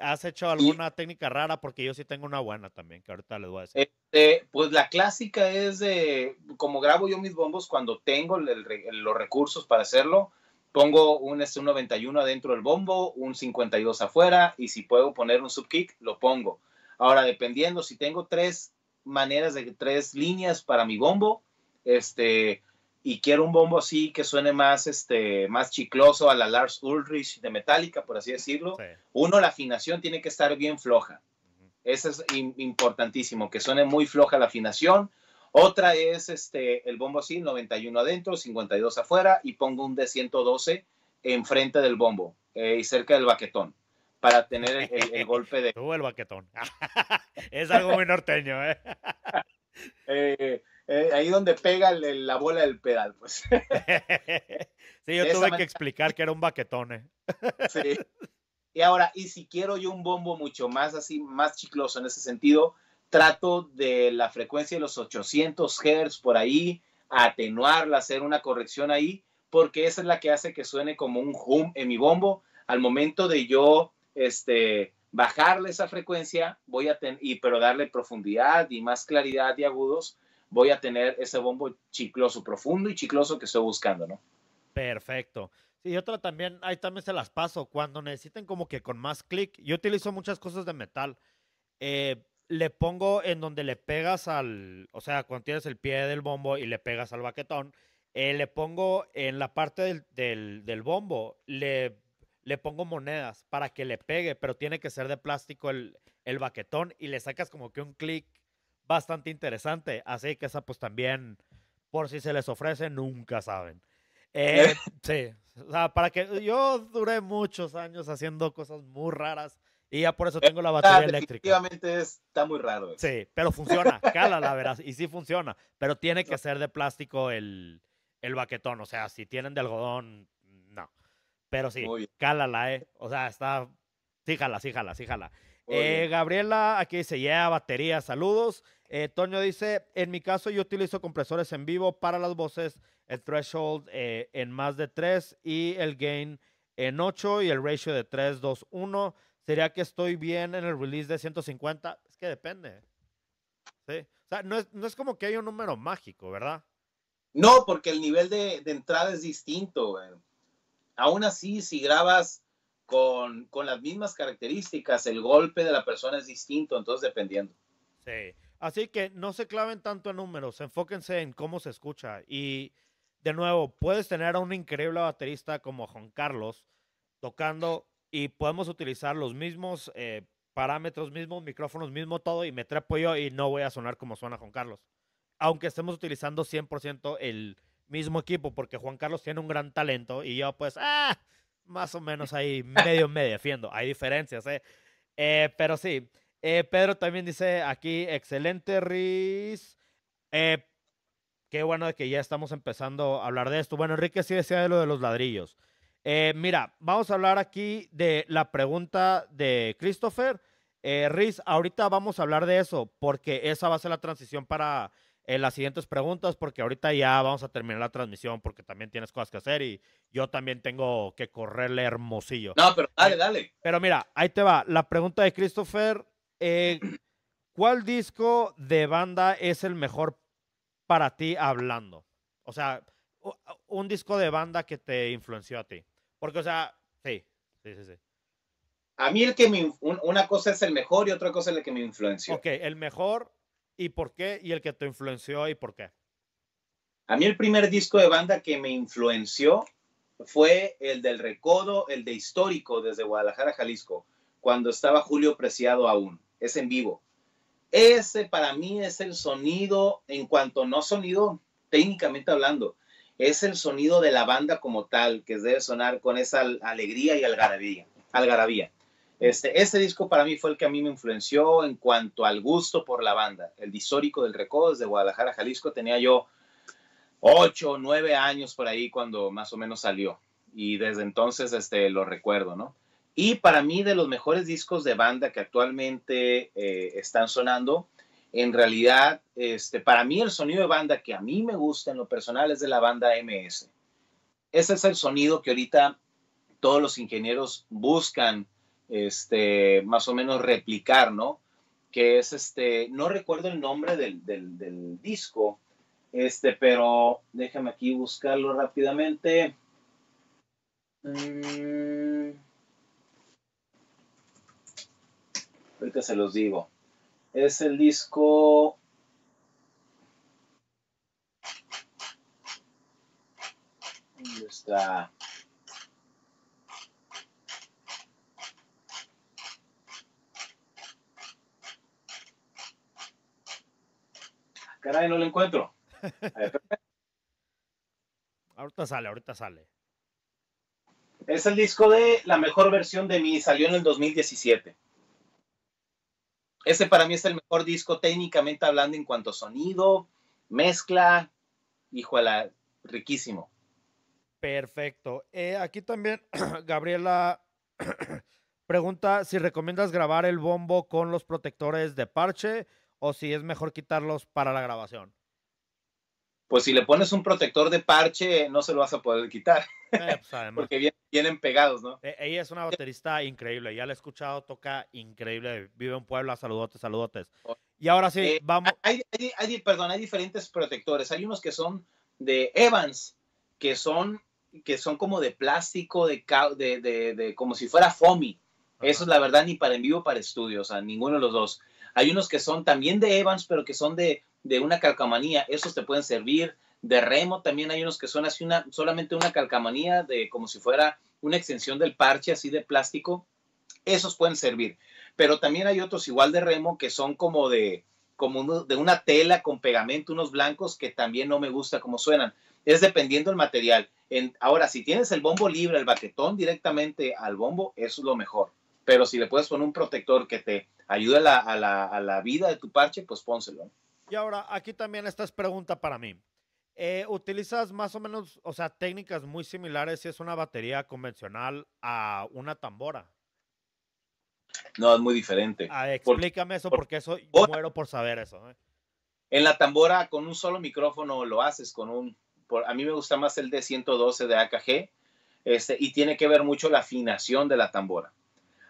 ¿Has hecho alguna técnica rara? Porque yo sí tengo una buena también, que ahorita les voy a decir. Este, pues la clásica es de, como grabo yo mis bombos cuando tengo los recursos para hacerlo, pongo un S91 adentro del bombo, un 52 afuera, y si puedo poner un subkick, lo pongo. Ahora, dependiendo, si tengo tres maneras de tres líneas para mi bombo, este, y quiero un bombo así que suene más, este, más chicloso a la Lars Ulrich de Metallica, por así decirlo. Uno, la afinación tiene que estar bien floja. Eso es importantísimo, que suene muy floja la afinación. Otra es este, el bombo así, 91 adentro, 52 afuera, y pongo un D112 enfrente del bombo eh, y cerca del baquetón para tener el, golpe de... Tú el baquetón. es algo muy norteño, ¿eh? eh eh, ahí donde pega la bola del pedal, pues. sí, yo tuve que explicar que era un baquetón. ¿eh? sí. Y ahora, y si quiero yo un bombo mucho más así, más chicloso en ese sentido, trato de la frecuencia de los 800 Hz por ahí, atenuarla, hacer una corrección ahí, porque esa es la que hace que suene como un hum en mi bombo. Al momento de yo este, bajarle esa frecuencia, voy a tener, pero darle profundidad y más claridad y agudos, voy a tener ese bombo chicloso, profundo y chicloso que estoy buscando, ¿no? Perfecto. y otra también, ahí también se las paso, cuando necesiten como que con más clic, yo utilizo muchas cosas de metal. Eh, le pongo en donde le pegas al, o sea, cuando tienes el pie del bombo y le pegas al baquetón, eh, le pongo en la parte del, del, del bombo, le, le, pongo monedas para que le pegue, pero tiene que ser de plástico el, el baquetón y le sacas como que un clic bastante interesante. Así que esa pues también, por si se les ofrece, nunca saben. Eh, sí, o sea, para que yo duré muchos años haciendo cosas muy raras y ya por eso tengo la batería eléctrica. Efectivamente está muy raro. Sí, pero funciona, cala la verdad, y sí funciona, pero tiene que ser de plástico el, el baquetón, o sea, si tienen de algodón, no. Pero sí, cálala, eh. O sea, está, sí jala, sí jala, sí jala. Eh, Gabriela, aquí dice, ya, batería, saludos. Eh, Toño dice, en mi caso yo utilizo compresores en vivo para las voces, el threshold eh, en más de 3 y el gain en 8 y el ratio de 3, 2, 1. ¿Sería que estoy bien en el release de 150? Es que depende. ¿Sí? O sea, no es, no es como que hay un número mágico, ¿verdad? No, porque el nivel de, de entrada es distinto. Aún así, si grabas con, con, las mismas características, el golpe de la persona es distinto, entonces dependiendo. Sí, así que no se claven tanto en números, enfóquense en cómo se escucha. Y de nuevo, puedes tener a un increíble baterista como Juan Carlos tocando y podemos utilizar los mismos eh, parámetros, mismos micrófonos, mismo todo y me trepo yo y no voy a sonar como suena Juan Carlos. Aunque estemos utilizando 100% el mismo equipo, porque Juan Carlos tiene un gran talento y yo pues, ah, más o menos ahí medio me defiendo. Hay diferencias, ¿eh? eh pero sí, eh, Pedro también dice aquí, excelente, Riz. Eh, qué bueno de que ya estamos empezando a hablar de esto. Bueno, Enrique sí decía de lo de los ladrillos. Mira, vamos a hablar aquí de la pregunta de Christopher. Riz, ahorita vamos a hablar de eso, porque esa va a ser la transición para en las siguientes preguntas porque ahorita ya vamos a terminar la transmisión porque también tienes cosas que hacer y yo también tengo que correrle hermosillo. No, pero dale, dale. Pero mira, ahí te va. La pregunta de Christopher, eh, ¿cuál disco de banda es el mejor para ti hablando? O sea, un disco de banda que te influenció a ti. Porque, o sea, sí, sí, sí, sí. A mí el que me, una cosa es el mejor y otra cosa es el que me influenció. Ok, el mejor y por qué, y el que te influenció y por qué. A mí el primer disco de banda que me influenció fue el del Recodo, el de Histórico desde Guadalajara, Jalisco, cuando estaba Julio Preciado aún. Es en vivo. Ese para mí es el sonido, en cuanto no sonido técnicamente hablando, es el sonido de la banda como tal, que debe sonar con esa alegría y algarabía. algarabía. Este, este disco para mí fue el que a mí me influenció en cuanto al gusto por la banda. El histórico del Recodo desde Guadalajara, Jalisco, tenía yo ocho o nueve años por ahí cuando más o menos salió. Y desde entonces este, lo recuerdo, ¿no? Y para mí de los mejores discos de banda que actualmente eh, están sonando, en realidad, este, para mí el sonido de banda que a mí me gusta en lo personal es de la banda MS. Ese es el sonido que ahorita todos los ingenieros buscan este, más o menos replicar, ¿no? Que es este, no recuerdo el nombre del, del, disco, este, pero déjame aquí buscarlo rápidamente. Mm. ahorita se los digo. Es el disco. ¿Dónde está? Caray, no lo encuentro. ahorita sale, ahorita sale. Es el disco de la mejor versión de mí, salió en el 2017. Este para mí es el mejor disco técnicamente hablando en cuanto a sonido, mezcla, híjole, riquísimo. Perfecto. Eh, aquí también Gabriela pregunta si recomiendas grabar el bombo con los protectores de parche o si es mejor quitarlos para la grabación? Pues si le pones un protector de parche, no se lo vas a poder quitar. Eh, pues, Porque vienen, pegados, ¿no? E, ella es una baterista increíble. Ya la he escuchado, toca increíble. Vive en Puebla, saludotes, saludotes. Y ahora sí, eh, vamos. Hay, hay, perdón, hay diferentes protectores. Hay unos que son de Evans, que son, que son como de plástico, de, de, de, como si fuera foamy. Eso es la verdad, ni para en vivo, para estudio, o sea, ninguno de los dos. Hay unos que son también de Evans, pero que son de, de una calcamanía. Esos te pueden servir. De remo también hay unos que son así una, solamente una calcamanía de como si fuera una extensión del parche así de plástico. Esos pueden servir. Pero también hay otros igual de remo que son como de, como de una tela con pegamento, unos blancos que también no me gusta cómo suenan. Es dependiendo del material. Ahora, si tienes el bombo libre, el baquetón directamente al bombo, eso es lo mejor. Pero si le puedes poner un protector que te ayude a la, a la, a la vida de tu parche, pues pónselo. Y ahora, aquí también esta es pregunta para mí. Eh, ¿Utilizas más o menos, o sea, técnicas muy similares si es una batería convencional a una tambora? No, es muy diferente. Ah, explícame eso porque eso yo muero por saber eso. ¿eh? En la tambora con un solo micrófono lo haces con un, por, a mí me gusta más el D112 de AKG este, y tiene que ver mucho la afinación de la tambora.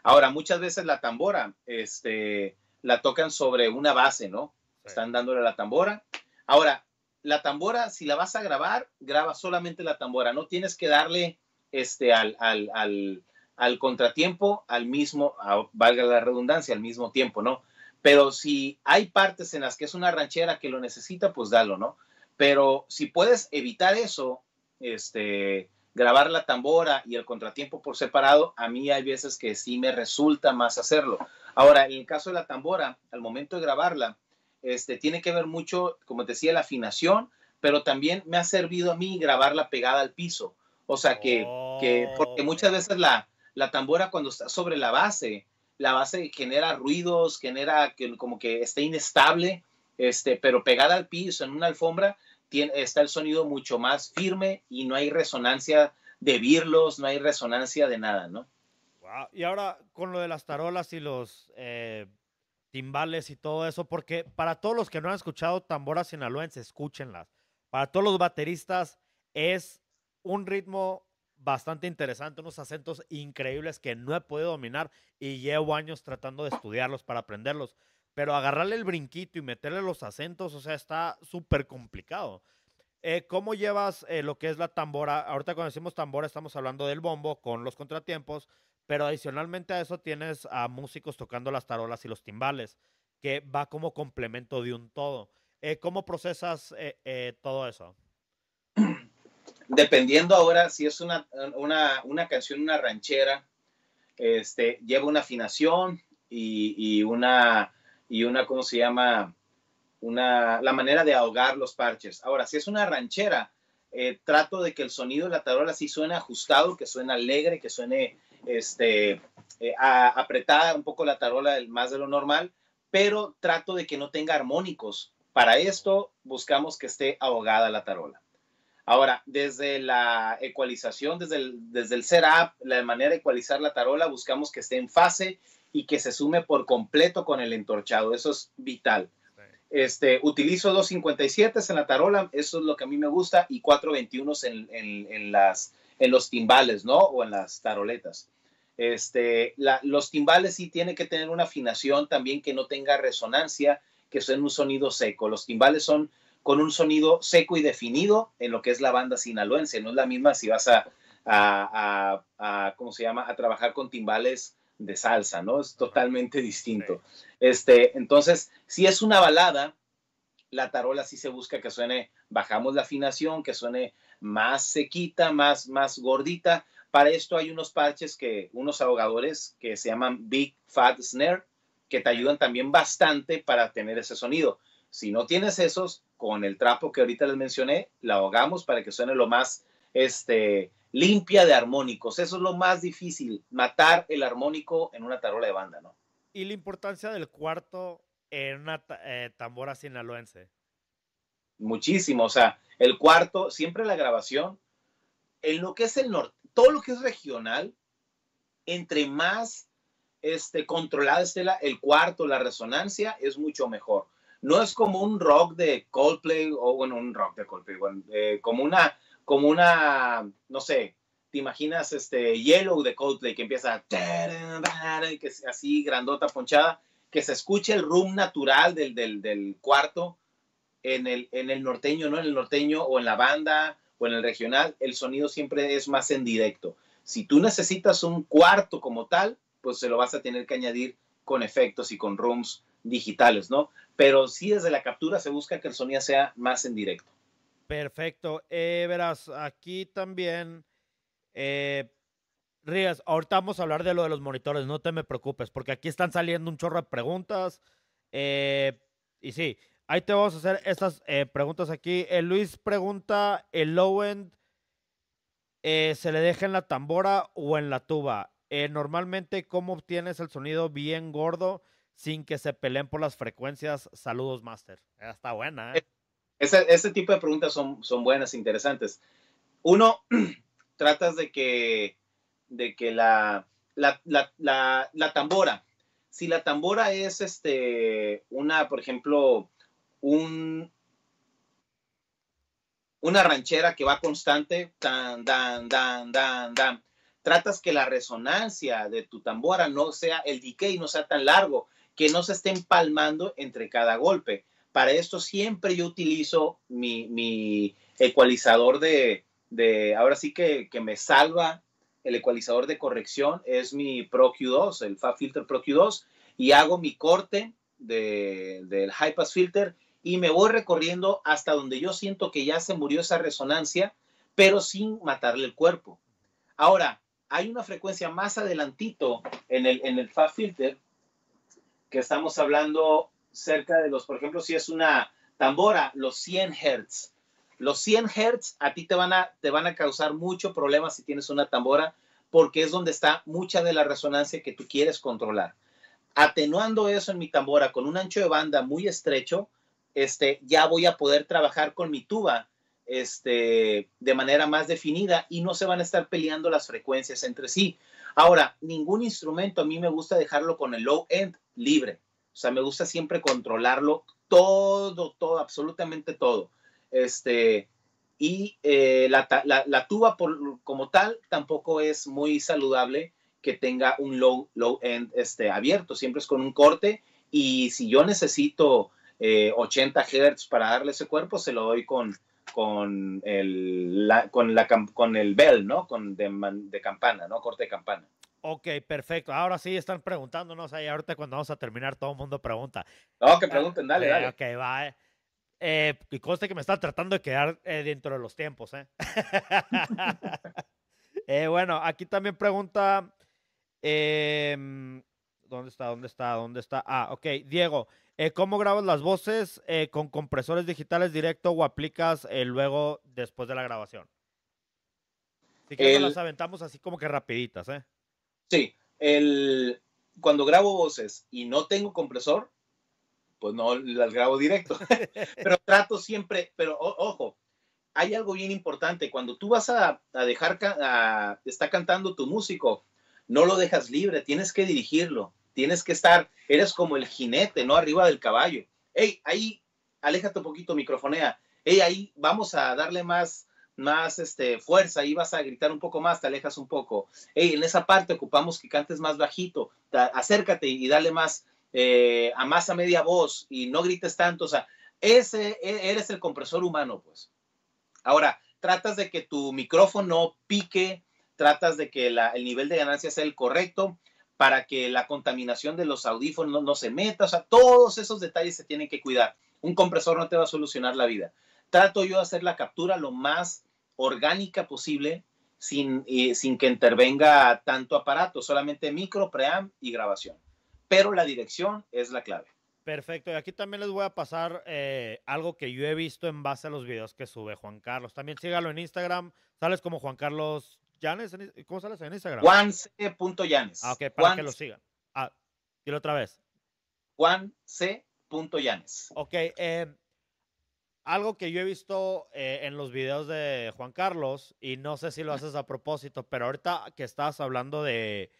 Ahora, muchas veces la tambora este, la tocan sobre una base, ¿no? Están dándole la tambora. Ahora, la tambora, si la vas a grabar, graba solamente la tambora. No tienes que darle este, al, al, al al contratiempo al mismo, valga la redundancia, al mismo tiempo, ¿no? Pero si hay partes en las que es una ranchera que lo necesita, pues dalo, ¿no? Pero si puedes evitar eso, este, grabar la tambora y el contratiempo por separado, a mí hay veces que sí me resulta más hacerlo. Ahora, en el caso de la tambora, al momento de grabarla, este, tiene que ver mucho, como te decía, la afinación, pero también me ha servido a mí grabarla pegada al piso. O sea que, que porque muchas veces la, la tambora cuando está sobre la base, la base genera ruidos, genera que, como que está inestable, este, pero pegada al piso en una alfombra tiene, está el sonido mucho más firme y no hay resonancia de virlos, no hay resonancia de nada, ¿no? Wow. Y ahora con lo de las tarolas y los eh, timbales y todo eso, porque para todos los que no han escuchado tamboras sinaloenses, escúchenlas. Para todos los bateristas es un ritmo bastante interesante, unos acentos increíbles que no he podido dominar y llevo años tratando de estudiarlos para aprenderlos. Pero agarrarle el brinquito y meterle los acentos, o sea, está súper complicado. Eh, ¿Cómo llevas eh, lo que es la tambora? Ahorita cuando decimos tambora estamos hablando del bombo con los contratiempos, pero adicionalmente a eso tienes a músicos tocando las tarolas y los timbales, que va como complemento de un todo. Eh, ¿Cómo procesas todo eso? dependiendo ahora si es una, una, canción, una ranchera, este, lleva una afinación y, una, y una, ¿cómo se llama? Una, la manera de ahogar los parches. Ahora, si es una ranchera, eh, trato de que el sonido de la tarola sí suene ajustado, que suene alegre, que suene este, eh, apretada un poco la tarola más de lo normal, pero trato de que no tenga armónicos. Para esto buscamos que esté ahogada la tarola. Ahora, desde la ecualización, desde el, desde el setup, la manera de ecualizar la tarola, buscamos que esté en fase y que se sume por completo con el entorchado. Eso es vital. Este, utilizo 257 en la tarola, eso es lo que a mí me gusta, y 421 en, en, en, las, en los timbales, ¿no? O en las taroletas. Este, los timbales sí tienen que tener una afinación también que no tenga resonancia, que sea un sonido seco. Los timbales son con un sonido seco y definido en lo que es la banda sinaloense. No es la misma si vas a, a, ¿cómo se llama?, a trabajar con timbales de salsa, ¿no? Es totalmente distinto. Este, entonces, si es una balada, la tarola sí se busca que suene, bajamos la afinación, que suene más sequita, más, más gordita. Para esto hay unos parches que, unos ahogadores que se llaman Big Fat Snare, que te ayudan también bastante para tener ese sonido. Si no tienes esos, con el trapo que ahorita les mencioné, la ahogamos para que suene lo más este, limpia de armónicos. Eso es lo más difícil, matar el armónico en una tarola de banda, ¿no? Y la importancia del cuarto en una eh, tambora sinaloense. Muchísimo, o sea, el cuarto, siempre la grabación, en lo que es el norte, todo lo que es regional, entre más este, controlada esté el cuarto, la resonancia, es mucho mejor no es como un rock de Coldplay o bueno, un rock de Coldplay, como una, como una, no sé, te imaginas este Yellow de Coldplay que empieza que así grandota ponchada, que se escuche el room natural del, del, cuarto en el, en el norteño, ¿no? En el norteño o en la banda en el regional, el sonido siempre es más en directo. Si tú necesitas un cuarto como tal, pues se lo vas a tener que añadir con efectos y con rooms digitales, ¿no? Pero sí desde la captura se busca que el sonido sea más en directo. Perfecto. Eh, verás, aquí también, eh, Rías, ahorita vamos a hablar de lo de los monitores, no te me preocupes, porque aquí están saliendo un chorro de preguntas. Eh, y sí, ahí te vamos a hacer estas eh, preguntas aquí. Luis pregunta, ¿el low end se le deja en la tambora o en la tuba? normalmente, ¿cómo obtienes el sonido bien gordo sin que se peleen por las frecuencias? Saludos, Master. Está buena, ¿eh? Ese, tipo de preguntas son, son buenas, interesantes. Uno, tratas de que, de que la, la, la, la, tambora, si la tambora es este, una, por ejemplo, un, una ranchera que va constante, dan, dan, dan, dan, dan, tratas que la resonancia de tu tambora no sea, el decay no sea tan largo, que no se esté empalmando entre cada golpe. Para esto siempre yo utilizo mi, ecualizador de, ahora sí que, me salva el ecualizador de corrección, es mi Pro Q2, el Fab Filter Pro Q2, y hago mi corte del High Pass Filter y me voy recorriendo hasta donde yo siento que ya se murió esa resonancia, pero sin matarle el cuerpo. Ahora, hay una frecuencia más adelantito en el, en el Fab Filter que estamos hablando cerca de los, por ejemplo, si es una tambora, los 100 Hz. Los 100 Hz a ti te van a, te van a causar mucho problema si tienes una tambora porque es donde está mucha de la resonancia que tú quieres controlar. Atenuando eso en mi tambora con un ancho de banda muy estrecho, este, ya voy a poder trabajar con mi tuba este, de manera más definida y no se van a estar peleando las frecuencias entre sí. Ahora, ningún instrumento a mí me gusta dejarlo con el low end libre. O sea, me gusta siempre controlarlo todo, todo, absolutamente todo. Este, y eh, la, tuba por, como tal tampoco es muy saludable que tenga un low, low end este, abierto, siempre es con un corte y si yo necesito 80 eh, Hz para darle ese cuerpo, se lo doy con, con, el, con, la, con el bell, ¿no? Con de, de campana, ¿no? Corte de campana. Ok, perfecto. Ahora sí están preguntándonos ahí. Ahorita cuando vamos a terminar, todo el mundo pregunta. No, que pregunten, dale, eh, dale. Ok, va. Eh. eh y conste que me está tratando de quedar dentro de los tiempos, ¿eh? bueno, aquí también pregunta. ¿Dónde está? ¿Dónde está? ¿Dónde está? Ah, ok. Diego, ¿cómo grabas las voces con compresores digitales directo o aplicas luego después de la grabación? Si que las aventamos así como que rapiditas, ¿eh? Sí, el, cuando grabo voces y no tengo compresor, pues no las grabo directo. pero trato siempre, pero ojo, hay algo bien importante. Cuando tú vas a, dejar, a, está cantando tu músico, no lo dejas libre, tienes que dirigirlo, tienes que estar, eres como el jinete, ¿no? Arriba del caballo. Hey, ahí, aléjate un poquito, microfonea. Hey, ahí, vamos a darle más, más este, fuerza, y vas a gritar un poco más, te alejas un poco. Hey, en esa parte ocupamos que cantes más bajito, acércate y dale más, eh, a más a media voz y no grites tanto. O sea, ese e, eres el compresor humano, pues. Ahora, tratas de que tu micrófono pique, tratas de que el nivel de ganancia sea el correcto para que la contaminación de los audífonos no, se meta. O sea, todos esos detalles se tienen que cuidar. Un compresor no te va a solucionar la vida trato yo de hacer la captura lo más orgánica posible sin, sin que intervenga tanto aparato, solamente micro, preamp y grabación. Pero la dirección es la clave. Perfecto, y aquí también les voy a pasar eh, algo que yo he visto en base a los videos que sube Juan Carlos. También sígalo en Instagram, sales como Juan Carlos Llanes, ¿cómo sales en Instagram? JuanC.Llanes. Ah, ok, para que lo sigan. Ah, y otra vez. JuanC.Llanes. Ok, eh, algo que yo he visto eh, en los videos de Juan Carlos, y no sé si lo haces a propósito, pero ahorita que estás hablando de,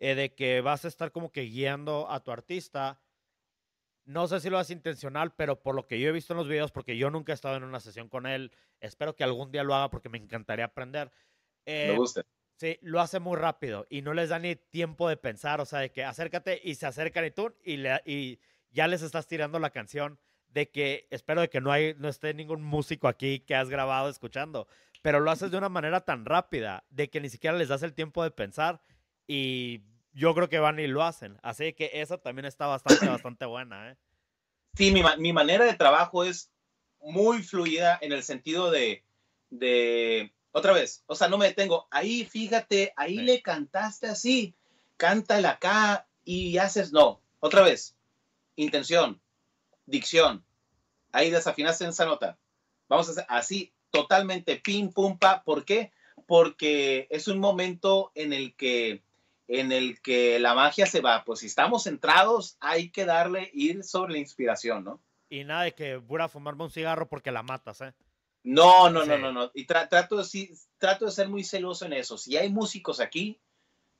eh, de que vas a estar como que guiando a tu artista, no sé si lo haces intencional, pero por lo que yo he visto en los videos, porque yo nunca he estado en una sesión con él, espero que algún día lo haga porque me encantaría aprender. Me eh, gusta. Sí, lo hace muy rápido y no les da ni tiempo de pensar, o sea, de que acércate y se acercan y tú y, le, y ya les estás tirando la canción de que espero de que no, hay, no esté ningún músico aquí que has grabado escuchando, pero lo haces de una manera tan rápida de que ni siquiera les das el tiempo de pensar y yo creo que van y lo hacen. Así que esa también está bastante, bastante buena, ¿eh? Sí, mi, mi manera de trabajo es muy fluida en el sentido de, de, otra vez, o sea, no me detengo, ahí fíjate, ahí le cantaste así, cántala acá y haces, no, otra vez, intención, dicción, ahí desafinaste en esa nota. Vamos a hacer así, totalmente pim, pum, pa. ¿Por qué? Porque es un momento en el que en el que la magia se va. Pues si estamos centrados, hay que darle ir sobre la inspiración, ¿no? Y nada de que voy a fumarme un cigarro porque la matas, ¿eh? No, no, no, no, no. Y trato, de, trato de ser muy celoso en eso. Si hay músicos aquí,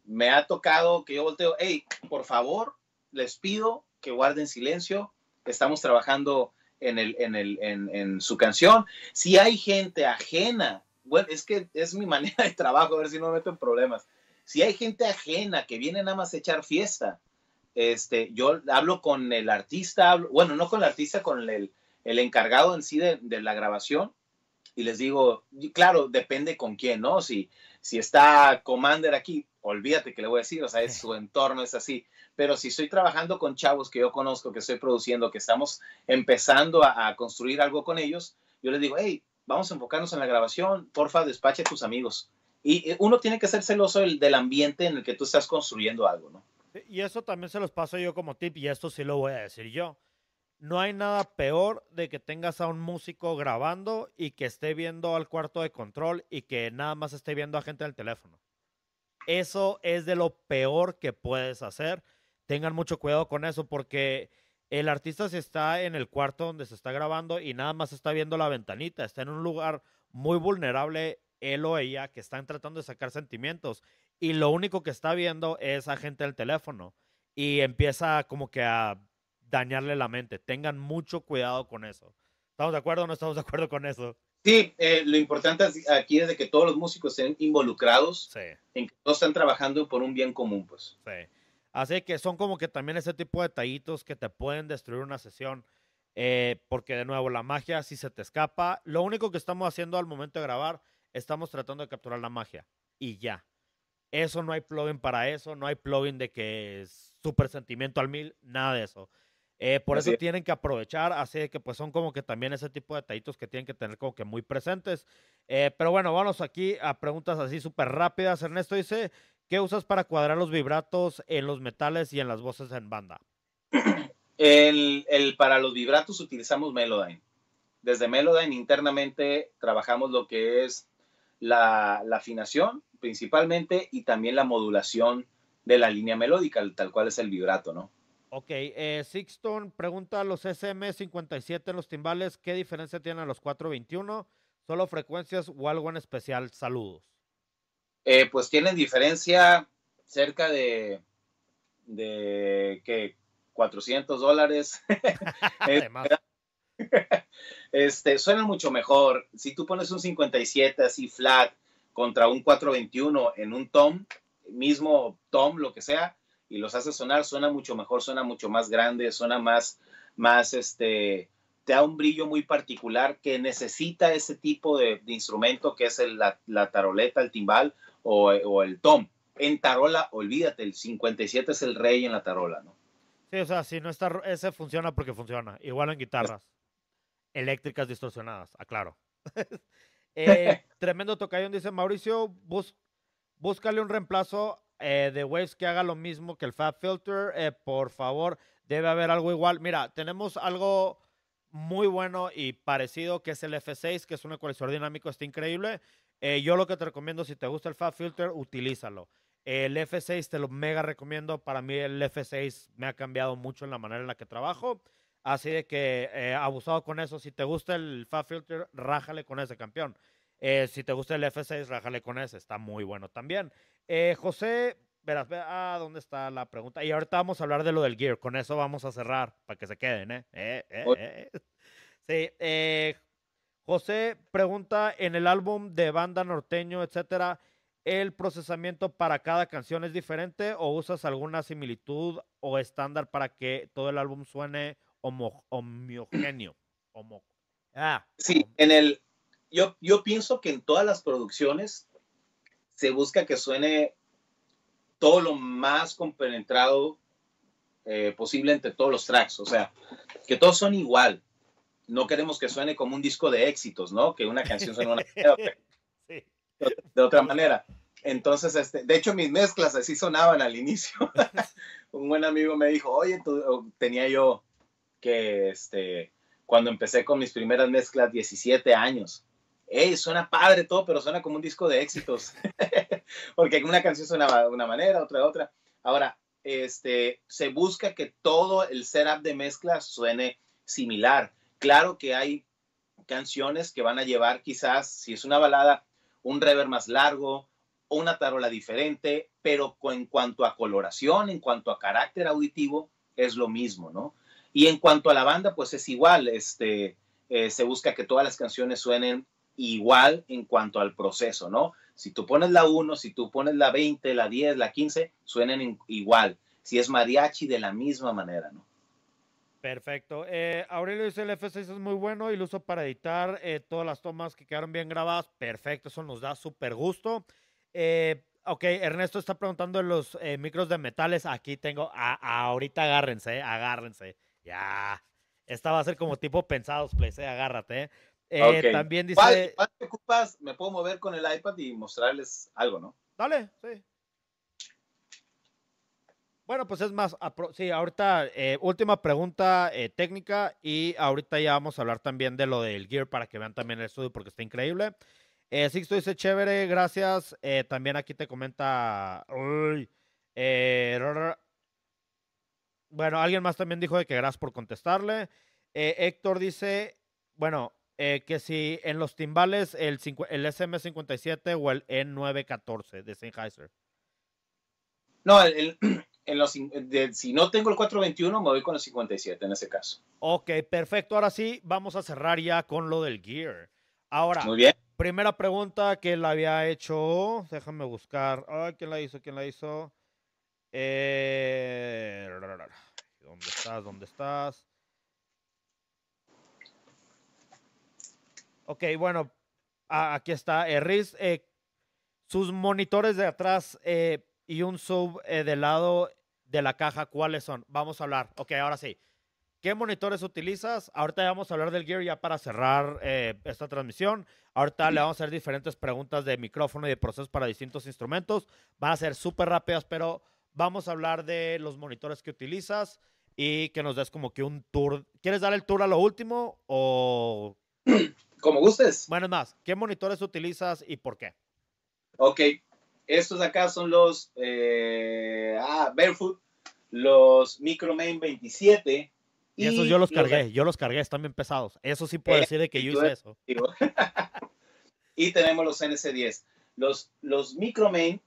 me ha tocado que yo volteo, hey, por favor, les pido que guarden silencio. Estamos trabajando en, el, en, el, en, en su canción. Si hay gente ajena, bueno, es que es mi manera de trabajo, a ver si no me meto en problemas si hay gente ajena que viene nada más a echar fiesta, este, yo hablo con el artista, bueno, no con el artista, con el, el encargado en sí de, la grabación y les digo, claro, depende con quién, ¿no? Si, si está Commander aquí, olvídate que le voy a decir, o sea, es, su entorno es así. Pero si estoy trabajando con chavos que yo conozco, que estoy produciendo, que estamos empezando a, a construir algo con ellos, yo les digo, hey, vamos a enfocarnos en la grabación, porfa, despache a tus amigos. Y uno tiene que ser celoso del, del, ambiente en el que tú estás construyendo algo, ¿no? Y eso también se los paso yo como tip, y esto sí lo voy a decir yo. No hay nada peor de que tengas a un músico grabando y que esté viendo al cuarto de control y que nada más esté viendo a gente en el teléfono. Eso es de lo peor que puedes hacer. Tengan mucho cuidado con eso porque el artista se está en el cuarto donde se está grabando y nada más está viendo la ventanita, está en un lugar muy vulnerable él o ella que están tratando de sacar sentimientos y lo único que está viendo es a gente del teléfono y empieza como que a dañarle la mente. Tengan mucho cuidado con eso. ¿Estamos de acuerdo o no estamos de acuerdo con eso? Sí, eh, lo importante aquí es de que todos los músicos estén involucrados en que todos están trabajando por un bien común, pues. Sí. Así que son como que también ese tipo de detallitos que te pueden destruir una sesión. Eh, porque de nuevo, la magia si se te escapa. Lo único que estamos haciendo al momento de grabar estamos tratando de capturar la magia y ya. Eso no hay plugin para eso, no hay plugin de que es super sentimiento al mil, nada de eso. Eh, por eso tienen que aprovechar, así que pues son como que también ese tipo de detallitos que tienen que tener como que muy presentes. Eh, pero bueno, vamos aquí a preguntas así súper rápidas. Ernesto dice, ¿qué usas para cuadrar los vibratos en los metales y en las voces en banda? El, el para los vibratos utilizamos Melodyne. Desde Melodyne internamente trabajamos lo que es la, afinación principalmente y también la modulación de la línea melódica, tal cual es el vibrato, ¿no? Ok, eh, Sixton pregunta a los SM57 en los timbales, ¿qué diferencia tienen a los 421? ¿Solo frecuencias o algo en especial? Saludos. Eh, pues tienen diferencia cerca de, de que 400 dólares. este, suena mucho mejor. Si tú pones un 57 así flat contra un 421 en un tom, mismo tom, lo que sea, y los hace sonar, suena mucho mejor, suena mucho más grande, suena más, más, este, te da un brillo muy particular que necesita ese tipo de, instrumento que es la, la, taroleta, el timbal o, o, el tom. En tarola, olvídate, el 57 es el rey en la tarola, ¿no? Sí, o sea, si no está, ese funciona porque funciona, igual en guitarras eléctricas distorsionadas, aclaro. eh, tremendo tocayón, dice Mauricio, bus, búscale un reemplazo eh, de Waves que haga lo mismo que el Fab Filter, eh, por favor, debe haber algo igual. Mira, tenemos algo muy bueno y parecido que es el F6, que es un ecualizador dinámico, está increíble. Eh, yo lo que te recomiendo, si te gusta el Fab Filter, utilízalo. El F6 te lo mega recomiendo. Para mí el F6 me ha cambiado mucho en la manera en la que trabajo. Así de que eh, abusado con eso. Si te gusta el Fab Filter, rájale con ese campeón. Eh, si te gusta el F6, rájale con ese. Está muy bueno también. Eh, José, verás, ah, ¿dónde está la pregunta? Y ahorita vamos a hablar de lo del Gear. Con eso vamos a cerrar para que se queden, ¿eh? eh, eh sí, José pregunta, en el álbum de banda norteño, etcétera, ¿el procesamiento para cada canción es diferente o usas alguna similitud o estándar para que todo el álbum suene homogéneo. ah, sí, en el. Yo, yo pienso que en todas las producciones se busca que suene todo lo más compenetrado eh, posible entre todos los tracks, o sea, que todos son igual. No queremos que suene como un disco de éxitos, ¿no? Que una canción suene una de, de otra manera. Entonces, este, de hecho, mis mezclas así sonaban al inicio. un buen amigo me dijo, oye, tenía yo que, este, cuando empecé con mis primeras mezclas, 17 años. Hey, suena padre todo, pero suena como un disco de éxitos. Porque una canción suena de una manera, otra de otra. Ahora, este, se busca que todo el setup de mezclas suene similar. Claro que hay canciones que van a llevar quizás, si es una balada, un reverb más largo, una tarola diferente, pero en cuanto a coloración, en cuanto a carácter auditivo, es lo mismo, ¿no? Y en cuanto a la banda, pues es igual, este, eh, se busca que todas las canciones suenen igual en cuanto al proceso, ¿no? Si tú pones la 1, si tú pones la 20, la 10, la 15, suenen igual. Si es mariachi, de la misma manera, ¿no? Perfecto. Eh, Aurelio dice el F6 es muy bueno y lo uso para editar eh, todas las tomas que quedaron bien grabadas. Perfecto, eso nos da súper gusto. Eh, ok, Ernesto está preguntando en los eh, micros de metales. Aquí tengo, ahorita agárrense, agárrense. Ya. Esta va a ser como tipo pensados, please, agárrate. Eh, también dice. ¿Cuál, ocupas? Me puedo mover con el iPad y mostrarles algo, ¿no? Dale, sí. Bueno, pues es más, sí, ahorita última pregunta técnica y ahorita ya vamos a hablar también de lo del gear para que vean también el estudio porque está increíble. Eh, Sixto dice, chévere, gracias. Eh, también aquí te comenta... Eh, bueno, alguien más también dijo de que gracias por contestarle. Eh, Héctor dice, bueno, que si en los timbales el, el SM57 o el E914 de Sennheiser. No, en los, si no tengo el 421, me voy con el 57 en ese caso. Ok, perfecto. Ahora sí, vamos a cerrar ya con lo del gear. Ahora, Muy bien. Primera pregunta que la había hecho. Déjame buscar. ¿Quién la hizo? ¿Quién la hizo? Eh, ¿Dónde estás? ¿Dónde estás? Ok, bueno, aquí está. Eh, Riz, eh, sus monitores de atrás eh, y un sub del lado de la caja, ¿cuáles son? Vamos a hablar. Ok, ahora sí. ¿Qué monitores utilizas? Ahorita vamos a hablar del gear ya para cerrar esta transmisión. Ahorita le vamos a hacer diferentes preguntas de micrófono y de procesos para distintos instrumentos. Van a ser súper rápidas, pero vamos a hablar de los monitores que utilizas y que nos des como que un tour. ¿Quieres dar el tour a lo último o...? Como gustes. Bueno, es más, ¿qué monitores utilizas y por qué? Ok, estos acá son los eh, ah, Barefoot, los Micromain 27. Y, esos yo los cargué, yo los cargué, están bien pesados. Eso sí puedo eh, decir de que yo hice eso. y tenemos los NC10. Los, los Micromain,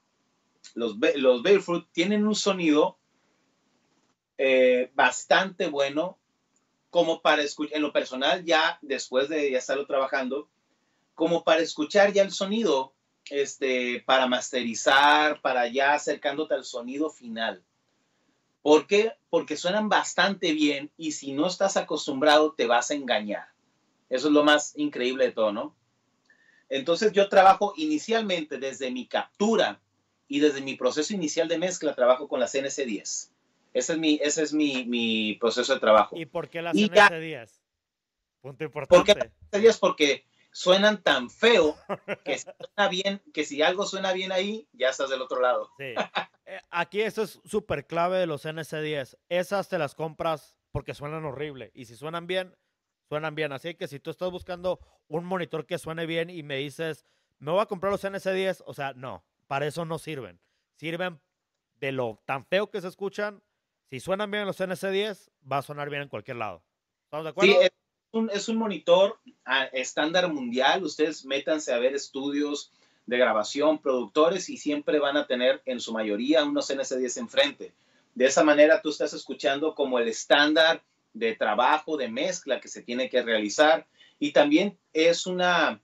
los, los Barefoot, tienen un sonido eh, bastante bueno, como para escuchar, en lo personal, ya después de ya estarlo trabajando, como para escuchar ya el sonido, este, para masterizar, para ya acercándote al sonido final. ¿Por qué? Porque suenan bastante bien y si no estás acostumbrado te vas a engañar. Eso es lo más increíble de todo, ¿no? Entonces yo trabajo inicialmente desde mi captura y desde mi proceso inicial de mezcla, trabajo con la CNC10. Ese es mi, ese es mi, mi proceso de trabajo. ¿Y por qué la CNC10? Punto importante. ¿Por qué CNC10? Porque suenan tan feo que si, suena bien, que si algo suena bien ahí, ya estás del otro lado. Sí. Eh, aquí eso es súper clave de los NC10. Esas te las compras porque suenan horrible. Y si suenan bien, suenan bien. Así que si tú estás buscando un monitor que suene bien y me dices, me voy a comprar los NC10, o sea, no, para eso no sirven. Sirven de lo tan feo que se escuchan. Si suenan bien los NC10, va a sonar bien en cualquier lado. ¿Estamos de acuerdo? Sí, es un, es un monitor estándar mundial. Ustedes métanse a ver estudios de grabación, productores, y siempre van a tener en su mayoría unos NC10 enfrente. De esa manera tú estás escuchando como el estándar de trabajo, de mezcla que se tiene que realizar y también es una,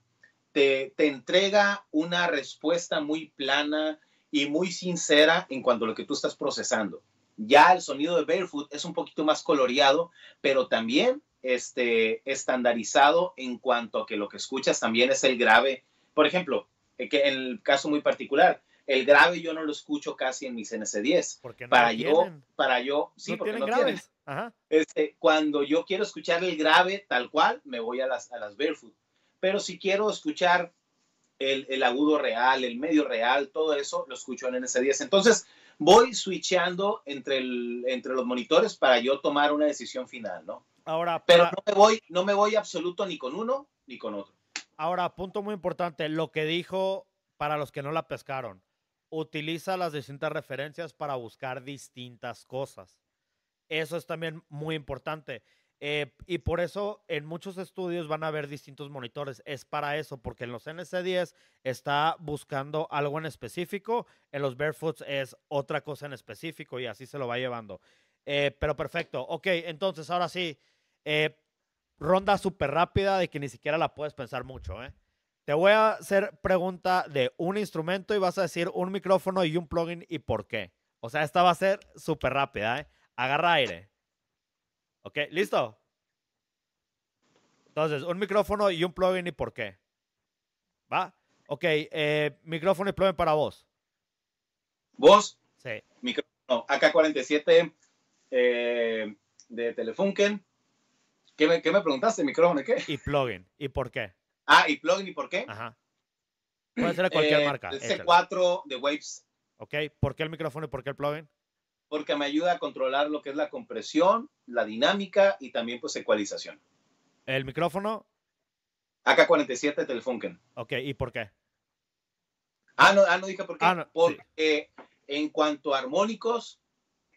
te, te, entrega una respuesta muy plana y muy sincera en cuanto a lo que tú estás procesando. Ya el sonido de Barefoot es un poquito más coloreado, pero también este, estandarizado en cuanto a que lo que escuchas también es el grave. Por ejemplo, eh, que en el caso muy particular, el grave yo no lo escucho casi en mis NC10. Porque no para yo, tienen. para yo, sí, no porque tienen no graves. Ajá. Este, cuando yo quiero escuchar el grave tal cual, me voy a las, a las barefoot. Pero si quiero escuchar el, el agudo real, el medio real, todo eso, lo escucho en NC10. Entonces, voy switchando entre, el, entre los monitores para yo tomar una decisión final, ¿no? Ahora, Pero no me voy, no me voy absoluto ni con uno ni con otro. Ahora, punto muy importante, lo que dijo para los que no la pescaron, utiliza las distintas referencias para buscar distintas cosas. Eso es también muy importante. Eh, y por eso en muchos estudios van a haber distintos monitores. Es para eso, porque en los NC10 está buscando algo en específico, en los Barefoots es otra cosa en específico y así se lo va llevando. Eh, pero perfecto. Ok, entonces ahora sí, eh, ronda súper rápida de que ni siquiera la puedes pensar mucho. Te voy a hacer pregunta de un instrumento y vas a decir un micrófono y un plugin y por qué. O sea, esta va a ser súper rápida. Agarra aire. ¿Ok? ¿Listo? Entonces, un micrófono y un plugin y por qué. ¿Va? Ok, eh, micrófono y plugin para vos. Vos, Sí. micrófono AK-47 eh, de Telefunken. ¿Qué me, qué me preguntaste? ¿Micrófono y qué? Y plugin. ¿Y por qué? Ah, y plugin y por qué? Ajá. Puede ser de cualquier Eh, marca. El échale. C4 de Waves, ¿Ok? ¿Por qué el micrófono y por qué el plugin? Porque me ayuda a controlar lo que es la compresión, la dinámica y también pues ecualización. El micrófono, AK-47 de Telefunken. ok. ¿Y por qué? Ah, no, ah, no dije por qué. Ah, no, sí. Porque en cuanto a armónicos,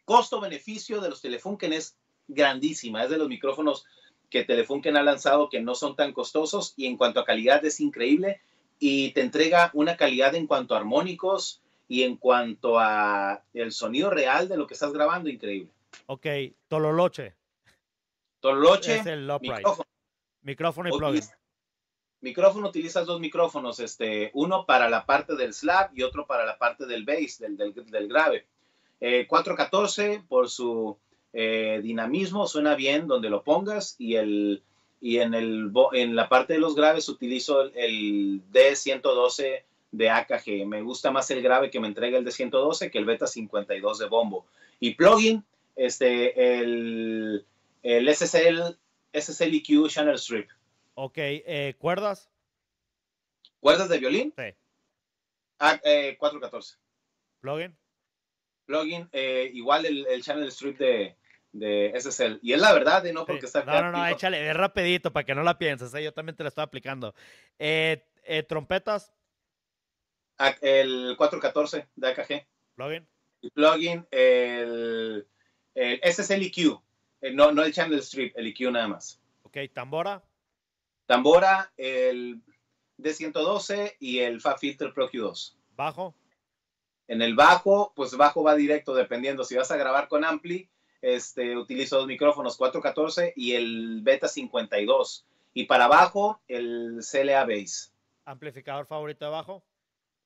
costo-beneficio de los Telefunken es grandísima. Es de los micrófonos que Telefunken ha lanzado que no son tan costosos y en cuanto a calidad es increíble y te entrega una calidad en cuanto a armónicos y en cuanto a el sonido real de lo que estás grabando increíble. Ok. Tololoche. Tololoche, Es el upright. micrófono. Micrófono y plugin. Micrófono utilizas dos micrófonos, este, uno para la parte del slab y otro para la parte del bass, del, del, del grave. Eh, 414 por su eh, dinamismo suena bien donde lo pongas y el y en el en la parte de los graves utilizo el, el D112 de AKG. Me gusta más el grave que me entrega el D112 que el Beta 52 de bombo. Y plugin, este, el, el SSL, SSL EQ Channel Strip. Ok. eh, ¿Cuerdas? ¿Cuerdas de violín? Sí. Ah, eh, 414. ¿Plugin? Plugin, eh, igual el, el channel strip de, de SSL. Y es la verdad, de no Sí. porque está No, no, no, échale, es rapidito para que no la pienses. ¿eh? Yo también te la estoy aplicando. Eh, eh, trompetas, el 414 de AKG. plugin. Y plugin, el, el SSL EQ. eh, no, no el channel strip, el EQ nada más. Ok, tambora, Tambora, el D112 y el Fab Filter Pro Q2. bajo, En el bajo, pues bajo va directo, dependiendo. Si vas a grabar con Ampli, este, utilizo dos micrófonos 414 y el Beta 52. Y para bajo, el CLA Bass. amplificador favorito de bajo,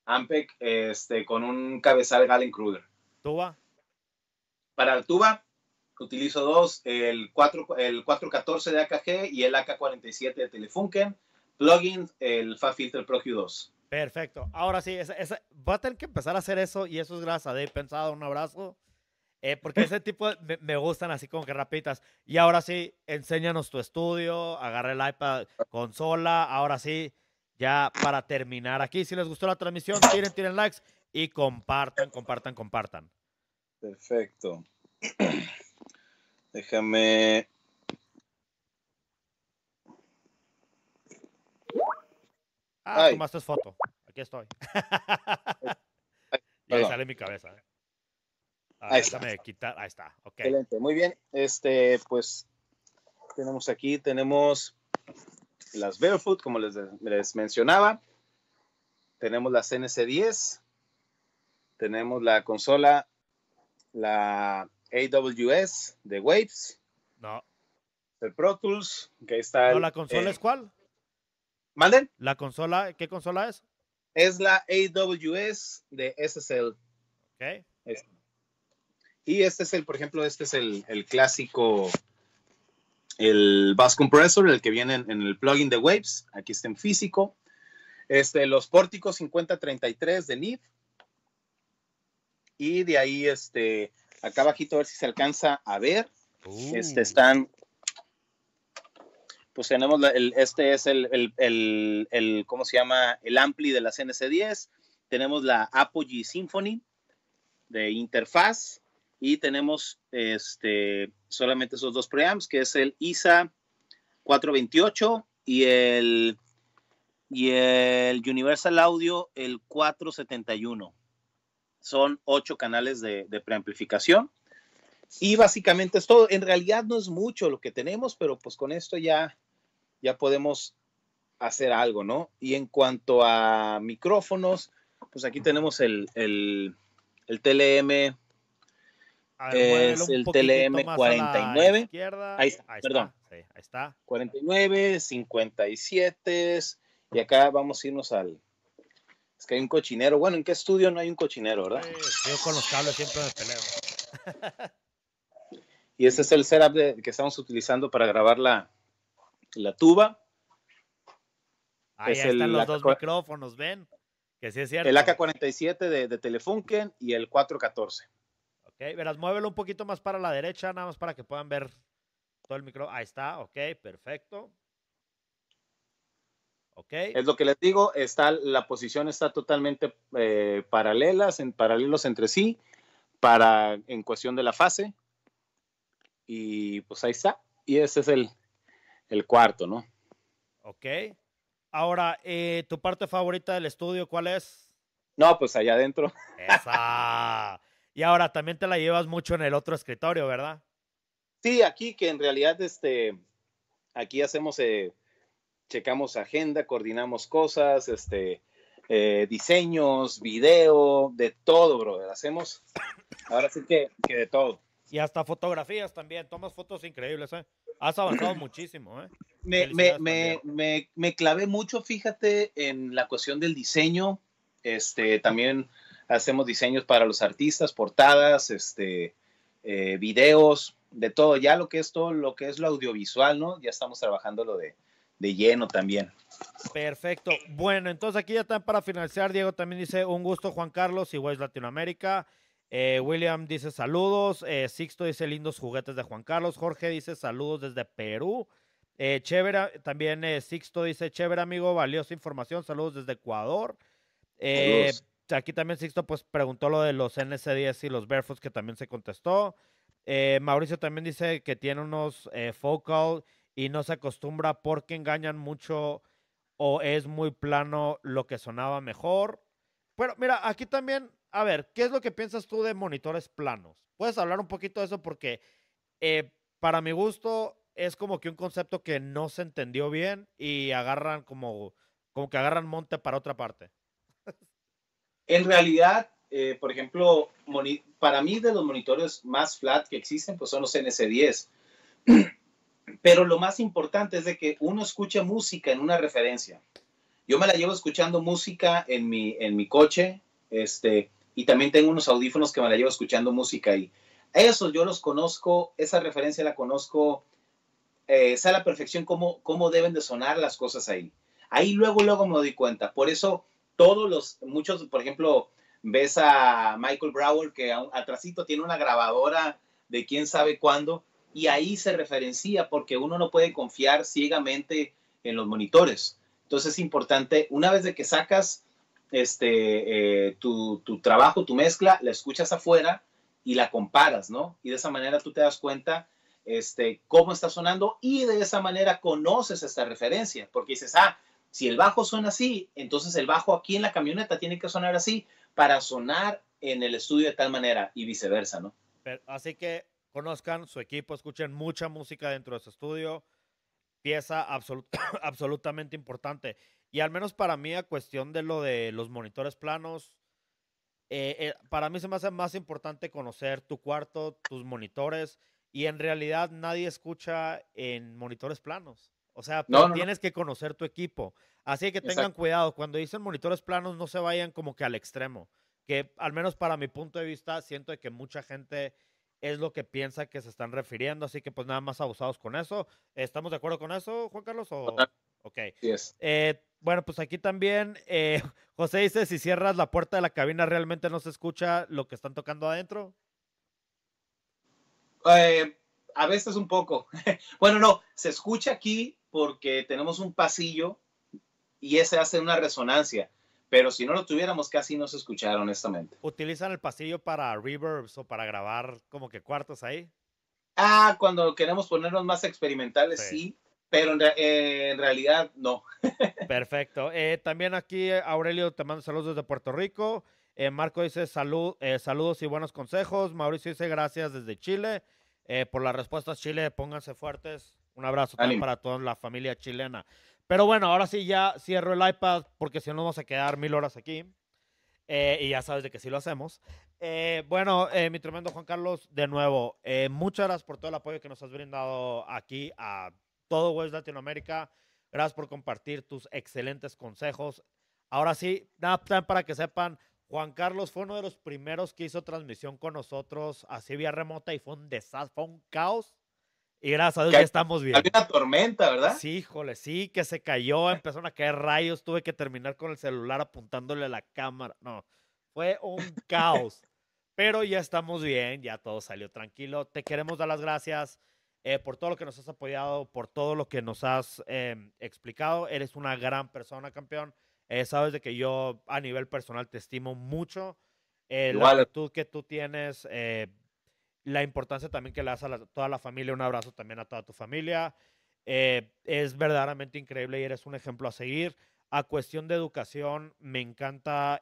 Ampeg este, con un cabezal Galen Kruger. tuba, Para el tuba, utilizo dos, el, 4, el 414 de AKG y el AK47 de Telefunken. Plugin, el Fab Filter Pro Q2. perfecto. Ahora sí, esa, esa- voy a tener que empezar a hacer eso y eso es gracias a Dave Pensado, un abrazo. Eh, porque ese tipo de- me, me gustan así como que rapitas. Y ahora sí, enséñanos tu estudio, agarra el iPad, consola. Ahora sí, ya para terminar aquí, si les gustó la transmisión, tiren, tiren likes y compartan, compartan, compartan. Perfecto. Déjame. Ah, Ay. tomaste foto. Aquí estoy. y ahí sale mi cabeza. ¿eh? Ah, Ahí está. déjame quitar. Ahí está. Ok. Excelente, muy bien. Este, pues tenemos aquí, tenemos las Barefoot, como les, les mencionaba. Tenemos la CNC10. Tenemos la consola, la AWS de Waves, No, el Pro Tools, que está. no el- ¿la consola eh, es cuál? ¿Manden? ¿La consola? ¿Qué consola es? Es la AWS de SSL. Ok. Este. Y este es el, por ejemplo, este es el, el clásico, el bus compressor, el que viene en, en el plugin de Waves. Aquí está en físico. Este, los pórticos 5033 de NIF. y de ahí, este, acá abajito a ver si se alcanza a ver. Este, están, pues tenemos, la- el, este es el, el, el, el, ¿cómo se llama? El ampli de la CNC10. Tenemos la Apogee Symphony de interfaz y tenemos este, solamente esos dos preamps, que es el ISA 428 y el, y el Universal Audio, el 471. Son ocho canales de, preamplificación. Y básicamente es todo. En realidad no es mucho lo que tenemos, pero pues con esto ya, ya podemos hacer algo, ¿no? Y en cuanto a micrófonos, pues aquí tenemos el, el, el TLM ver, es el TLM más a la 49. izquierda. Ahí está, perdón. Sí, ahí está. 49, 57, y acá vamos a irnos al... Es que hay un cochinero. Bueno, ¿en qué estudio no hay un cochinero, verdad? Sí, yo con los cables siempre me peleo. Y este es el setup de- que estamos utilizando para grabar la, la tuba. Ahí, Es ahí están los dos micrófonos, ¿ven? Que sí es cierto. El AK-47 de, de Telefunken y el 414. Ok, verás, muévelo un poquito más para la derecha, nada más para que puedan ver todo el micro. Ahí está, ok, perfecto. Ok, Es lo que les digo, está, la posición está totalmente eh, paralelas, en paralelos entre sí, para, en cuestión de la fase. Y pues ahí está. Y ese es el, el cuarto, ¿no? ok. Ahora, eh, ¿tu parte favorita del estudio cuál es? No, pues allá adentro. Esa. Y ahora, también te la llevas mucho en el otro escritorio, ¿verdad? Sí, aquí que en realidad este, aquí hacemos, eh, checamos agenda, coordinamos cosas, este, eh, diseños, video, de todo, brother. Hacemos, ahora sí que, que de todo. Y hasta fotografías también. Tomas fotos increíbles, ¿eh? Has avanzado muchísimo, ¿eh? Me, me, me, me, me clavé mucho, fíjate, en la cuestión del diseño. Este, también hacemos diseños para los artistas, portadas, este, eh, videos, de todo. Ya lo que es todo, lo que es lo audiovisual, ¿no? Ya estamos trabajando lo de, de lleno también. Perfecto. Bueno, entonces aquí ya están para finalizar. Diego también dice un gusto, Juan Carlos y West Latinoamérica. Eh, William dice saludos. Eh, Sixto dice lindos juguetes de Juan Carlos. Jorge dice saludos desde Perú. Eh, chévere, también eh, Sixto dice chévere amigo, valiosa información. Saludos desde Ecuador. Saludos. Aquí también Sixto pues preguntó lo de los NC10 y los Barefoots que también se contestó. Eh, Mauricio también dice que tiene unos eh, focal y no se acostumbra porque engañan mucho o es muy plano lo que sonaba mejor. Bueno, mira, aquí también, a ver, ¿qué es lo que piensas tú de monitores planos? Puedes hablar un poquito de eso porque eh, para mi gusto es como que un concepto que no se entendió bien y agarran como, como que agarran monte para otra parte. En realidad, eh, por ejemplo, para mí de los monitores más flat que existen, pues son los NC10. Pero lo más importante es de que uno escuche música en una referencia. Yo me la llevo escuchando música en mi, en mi coche, este, y también tengo unos audífonos que me la llevo escuchando música ahí. Esos yo los conozco, esa referencia la conozco, eh, sé a la perfección cómo, cómo deben de sonar las cosas ahí. Ahí luego, luego me doy cuenta. Por eso todos los, muchos, por ejemplo, ves a Michael Brower que atrasito tiene una grabadora de quién sabe cuándo, y ahí se referencia porque uno no puede confiar ciegamente en los monitores. Entonces es importante, una vez de que sacas este, eh, tu, tu trabajo, tu mezcla, la escuchas afuera y la comparas, ¿no? Y de esa manera tú te das cuenta este, cómo está sonando y de esa manera conoces esta referencia, porque dices, ah, si el bajo suena así, entonces el bajo aquí en la camioneta tiene que sonar así para sonar en el estudio de tal manera y viceversa, ¿no? Así que conozcan su equipo, escuchen mucha música dentro de su estudio. Pieza absolut- absolutamente importante. Y al menos para mí, a cuestión de lo de los monitores planos, eh, eh, para mí se me hace más importante conocer tu cuarto, tus monitores. Y en realidad nadie escucha en monitores planos. O sea, No, tienes que conocer tu equipo. Así que tengan Exacto. cuidado. Cuando dicen monitores planos, no se vayan como que al extremo. Que al menos para mi punto de vista, siento que mucha gente es lo que piensa que se están refiriendo. Así que pues nada más abusados con eso. ¿Estamos de acuerdo con eso, Juan Carlos? O... Ok. Así es. Eh, Bueno, pues aquí también, eh, José dice, si cierras la puerta de la cabina, ¿realmente no se escucha lo que están tocando adentro? Eh, a veces un poco. bueno, no, se escucha aquí porque tenemos un pasillo y ese hace una resonancia. Pero si no lo tuviéramos, casi no se escuchara, honestamente. ¿Utilizan el pasillo para reverbs o para grabar como que cuartos ahí? Ah, cuando queremos ponernos más experimentales, sí, pero eh, en, realidad no. Perfecto. Eh, también aquí Aurelio te manda saludos desde Puerto Rico. Eh, Marco dice salud, saludos y buenos consejos. Mauricio dice gracias desde Chile. por las respuestas, Chile, pónganse fuertes. Un abrazo también para toda la familia chilena. Pero bueno, ahora sí ya cierro el iPad porque si no nos vamos a quedar mil horas aquí. y ya sabes de que sí lo hacemos. bueno, mi tremendo Juan Carlos, de nuevo, muchas gracias por todo el apoyo que nos has brindado aquí a todo West Latinoamérica. Gracias por compartir tus excelentes consejos. Ahora sí, nada, para que sepan, Juan Carlos fue uno de los primeros que hizo transmisión con nosotros así vía remota y fue un desastre, fue un caos. Y gracias a Dios ya estamos bien. Había una tormenta, ¿verdad? Sí, híjole, sí, que se cayó, empezaron a caer rayos, tuve que terminar con el celular apuntándole a la cámara. No, fue un caos. Pero ya estamos bien, ya todo salió tranquilo. Te queremos dar las gracias. Eh, por todo lo que nos has apoyado, por todo lo que nos has em, explicado. Eres una gran persona, campeón. Eh, sabes de que yo a nivel personal te estimo mucho. Eh, la actitud que tú tienes, la importancia también que le das a toda la familia. Un abrazo también a toda tu familia. es verdaderamente increíble y eres un ejemplo a seguir. A cuestión de educación, me encanta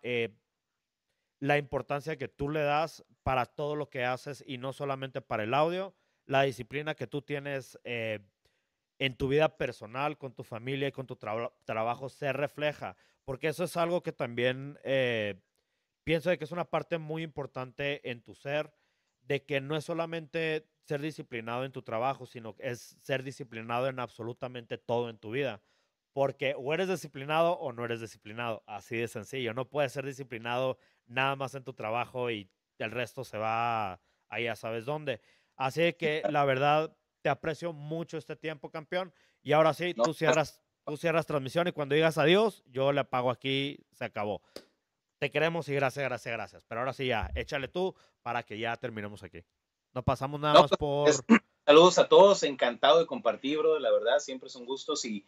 la importancia que tú le das para todo lo que haces y no solamente para el audio la disciplina que tú tienes eh, en tu vida personal, con tu familia y con tu trabajo se refleja, porque eso es algo que también eh, pienso de que es una parte muy importante en tu ser, de que no es solamente ser disciplinado en tu trabajo, sino que es ser disciplinado en absolutamente todo en tu vida. Porque o eres disciplinado o no eres disciplinado, así de sencillo. No puedes ser disciplinado nada más en tu trabajo y el resto se va ahí a sabes dónde. Así que la verdad, te aprecio mucho este tiempo, campeón. Y ahora sí, tú cierras, tú cierras transmisión y cuando digas adiós, yo le apago aquí, se acabó. Te queremos y gracias, gracias, gracias. Pero ahora sí ya, échale tú para que ya terminemos aquí. No pasamos nada más pues, por... saludos a todos, encantado de compartir, bro. La verdad, siempre son gustos y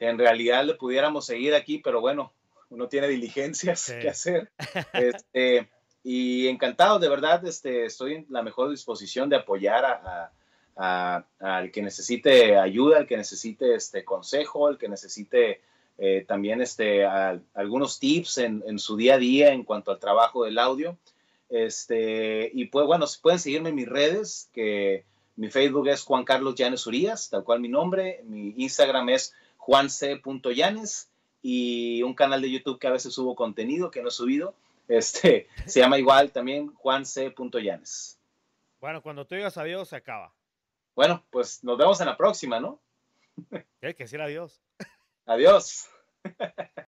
en realidad le pudiéramos seguir aquí, pero bueno, uno tiene diligencias que hacer. Este, y encantado, de verdad, este, estoy en la mejor disposición de apoyar al que necesite ayuda, al que necesite este consejo, al que necesite eh, también este, algunos tips en, su día a día en cuanto al trabajo del audio. Este, y pues bueno, pueden seguirme en mis redes, que mi Facebook es Juan Carlos Llanes Urias, tal cual mi nombre, mi Instagram es juanc.llanes y un canal de YouTube que a veces subo contenido que no he subido este, se llama igual también Juan C. Llanes. Bueno, cuando tú digas adiós, se acaba. Bueno, pues nos vemos en la próxima, ¿no? Hay que decir adiós. Adiós.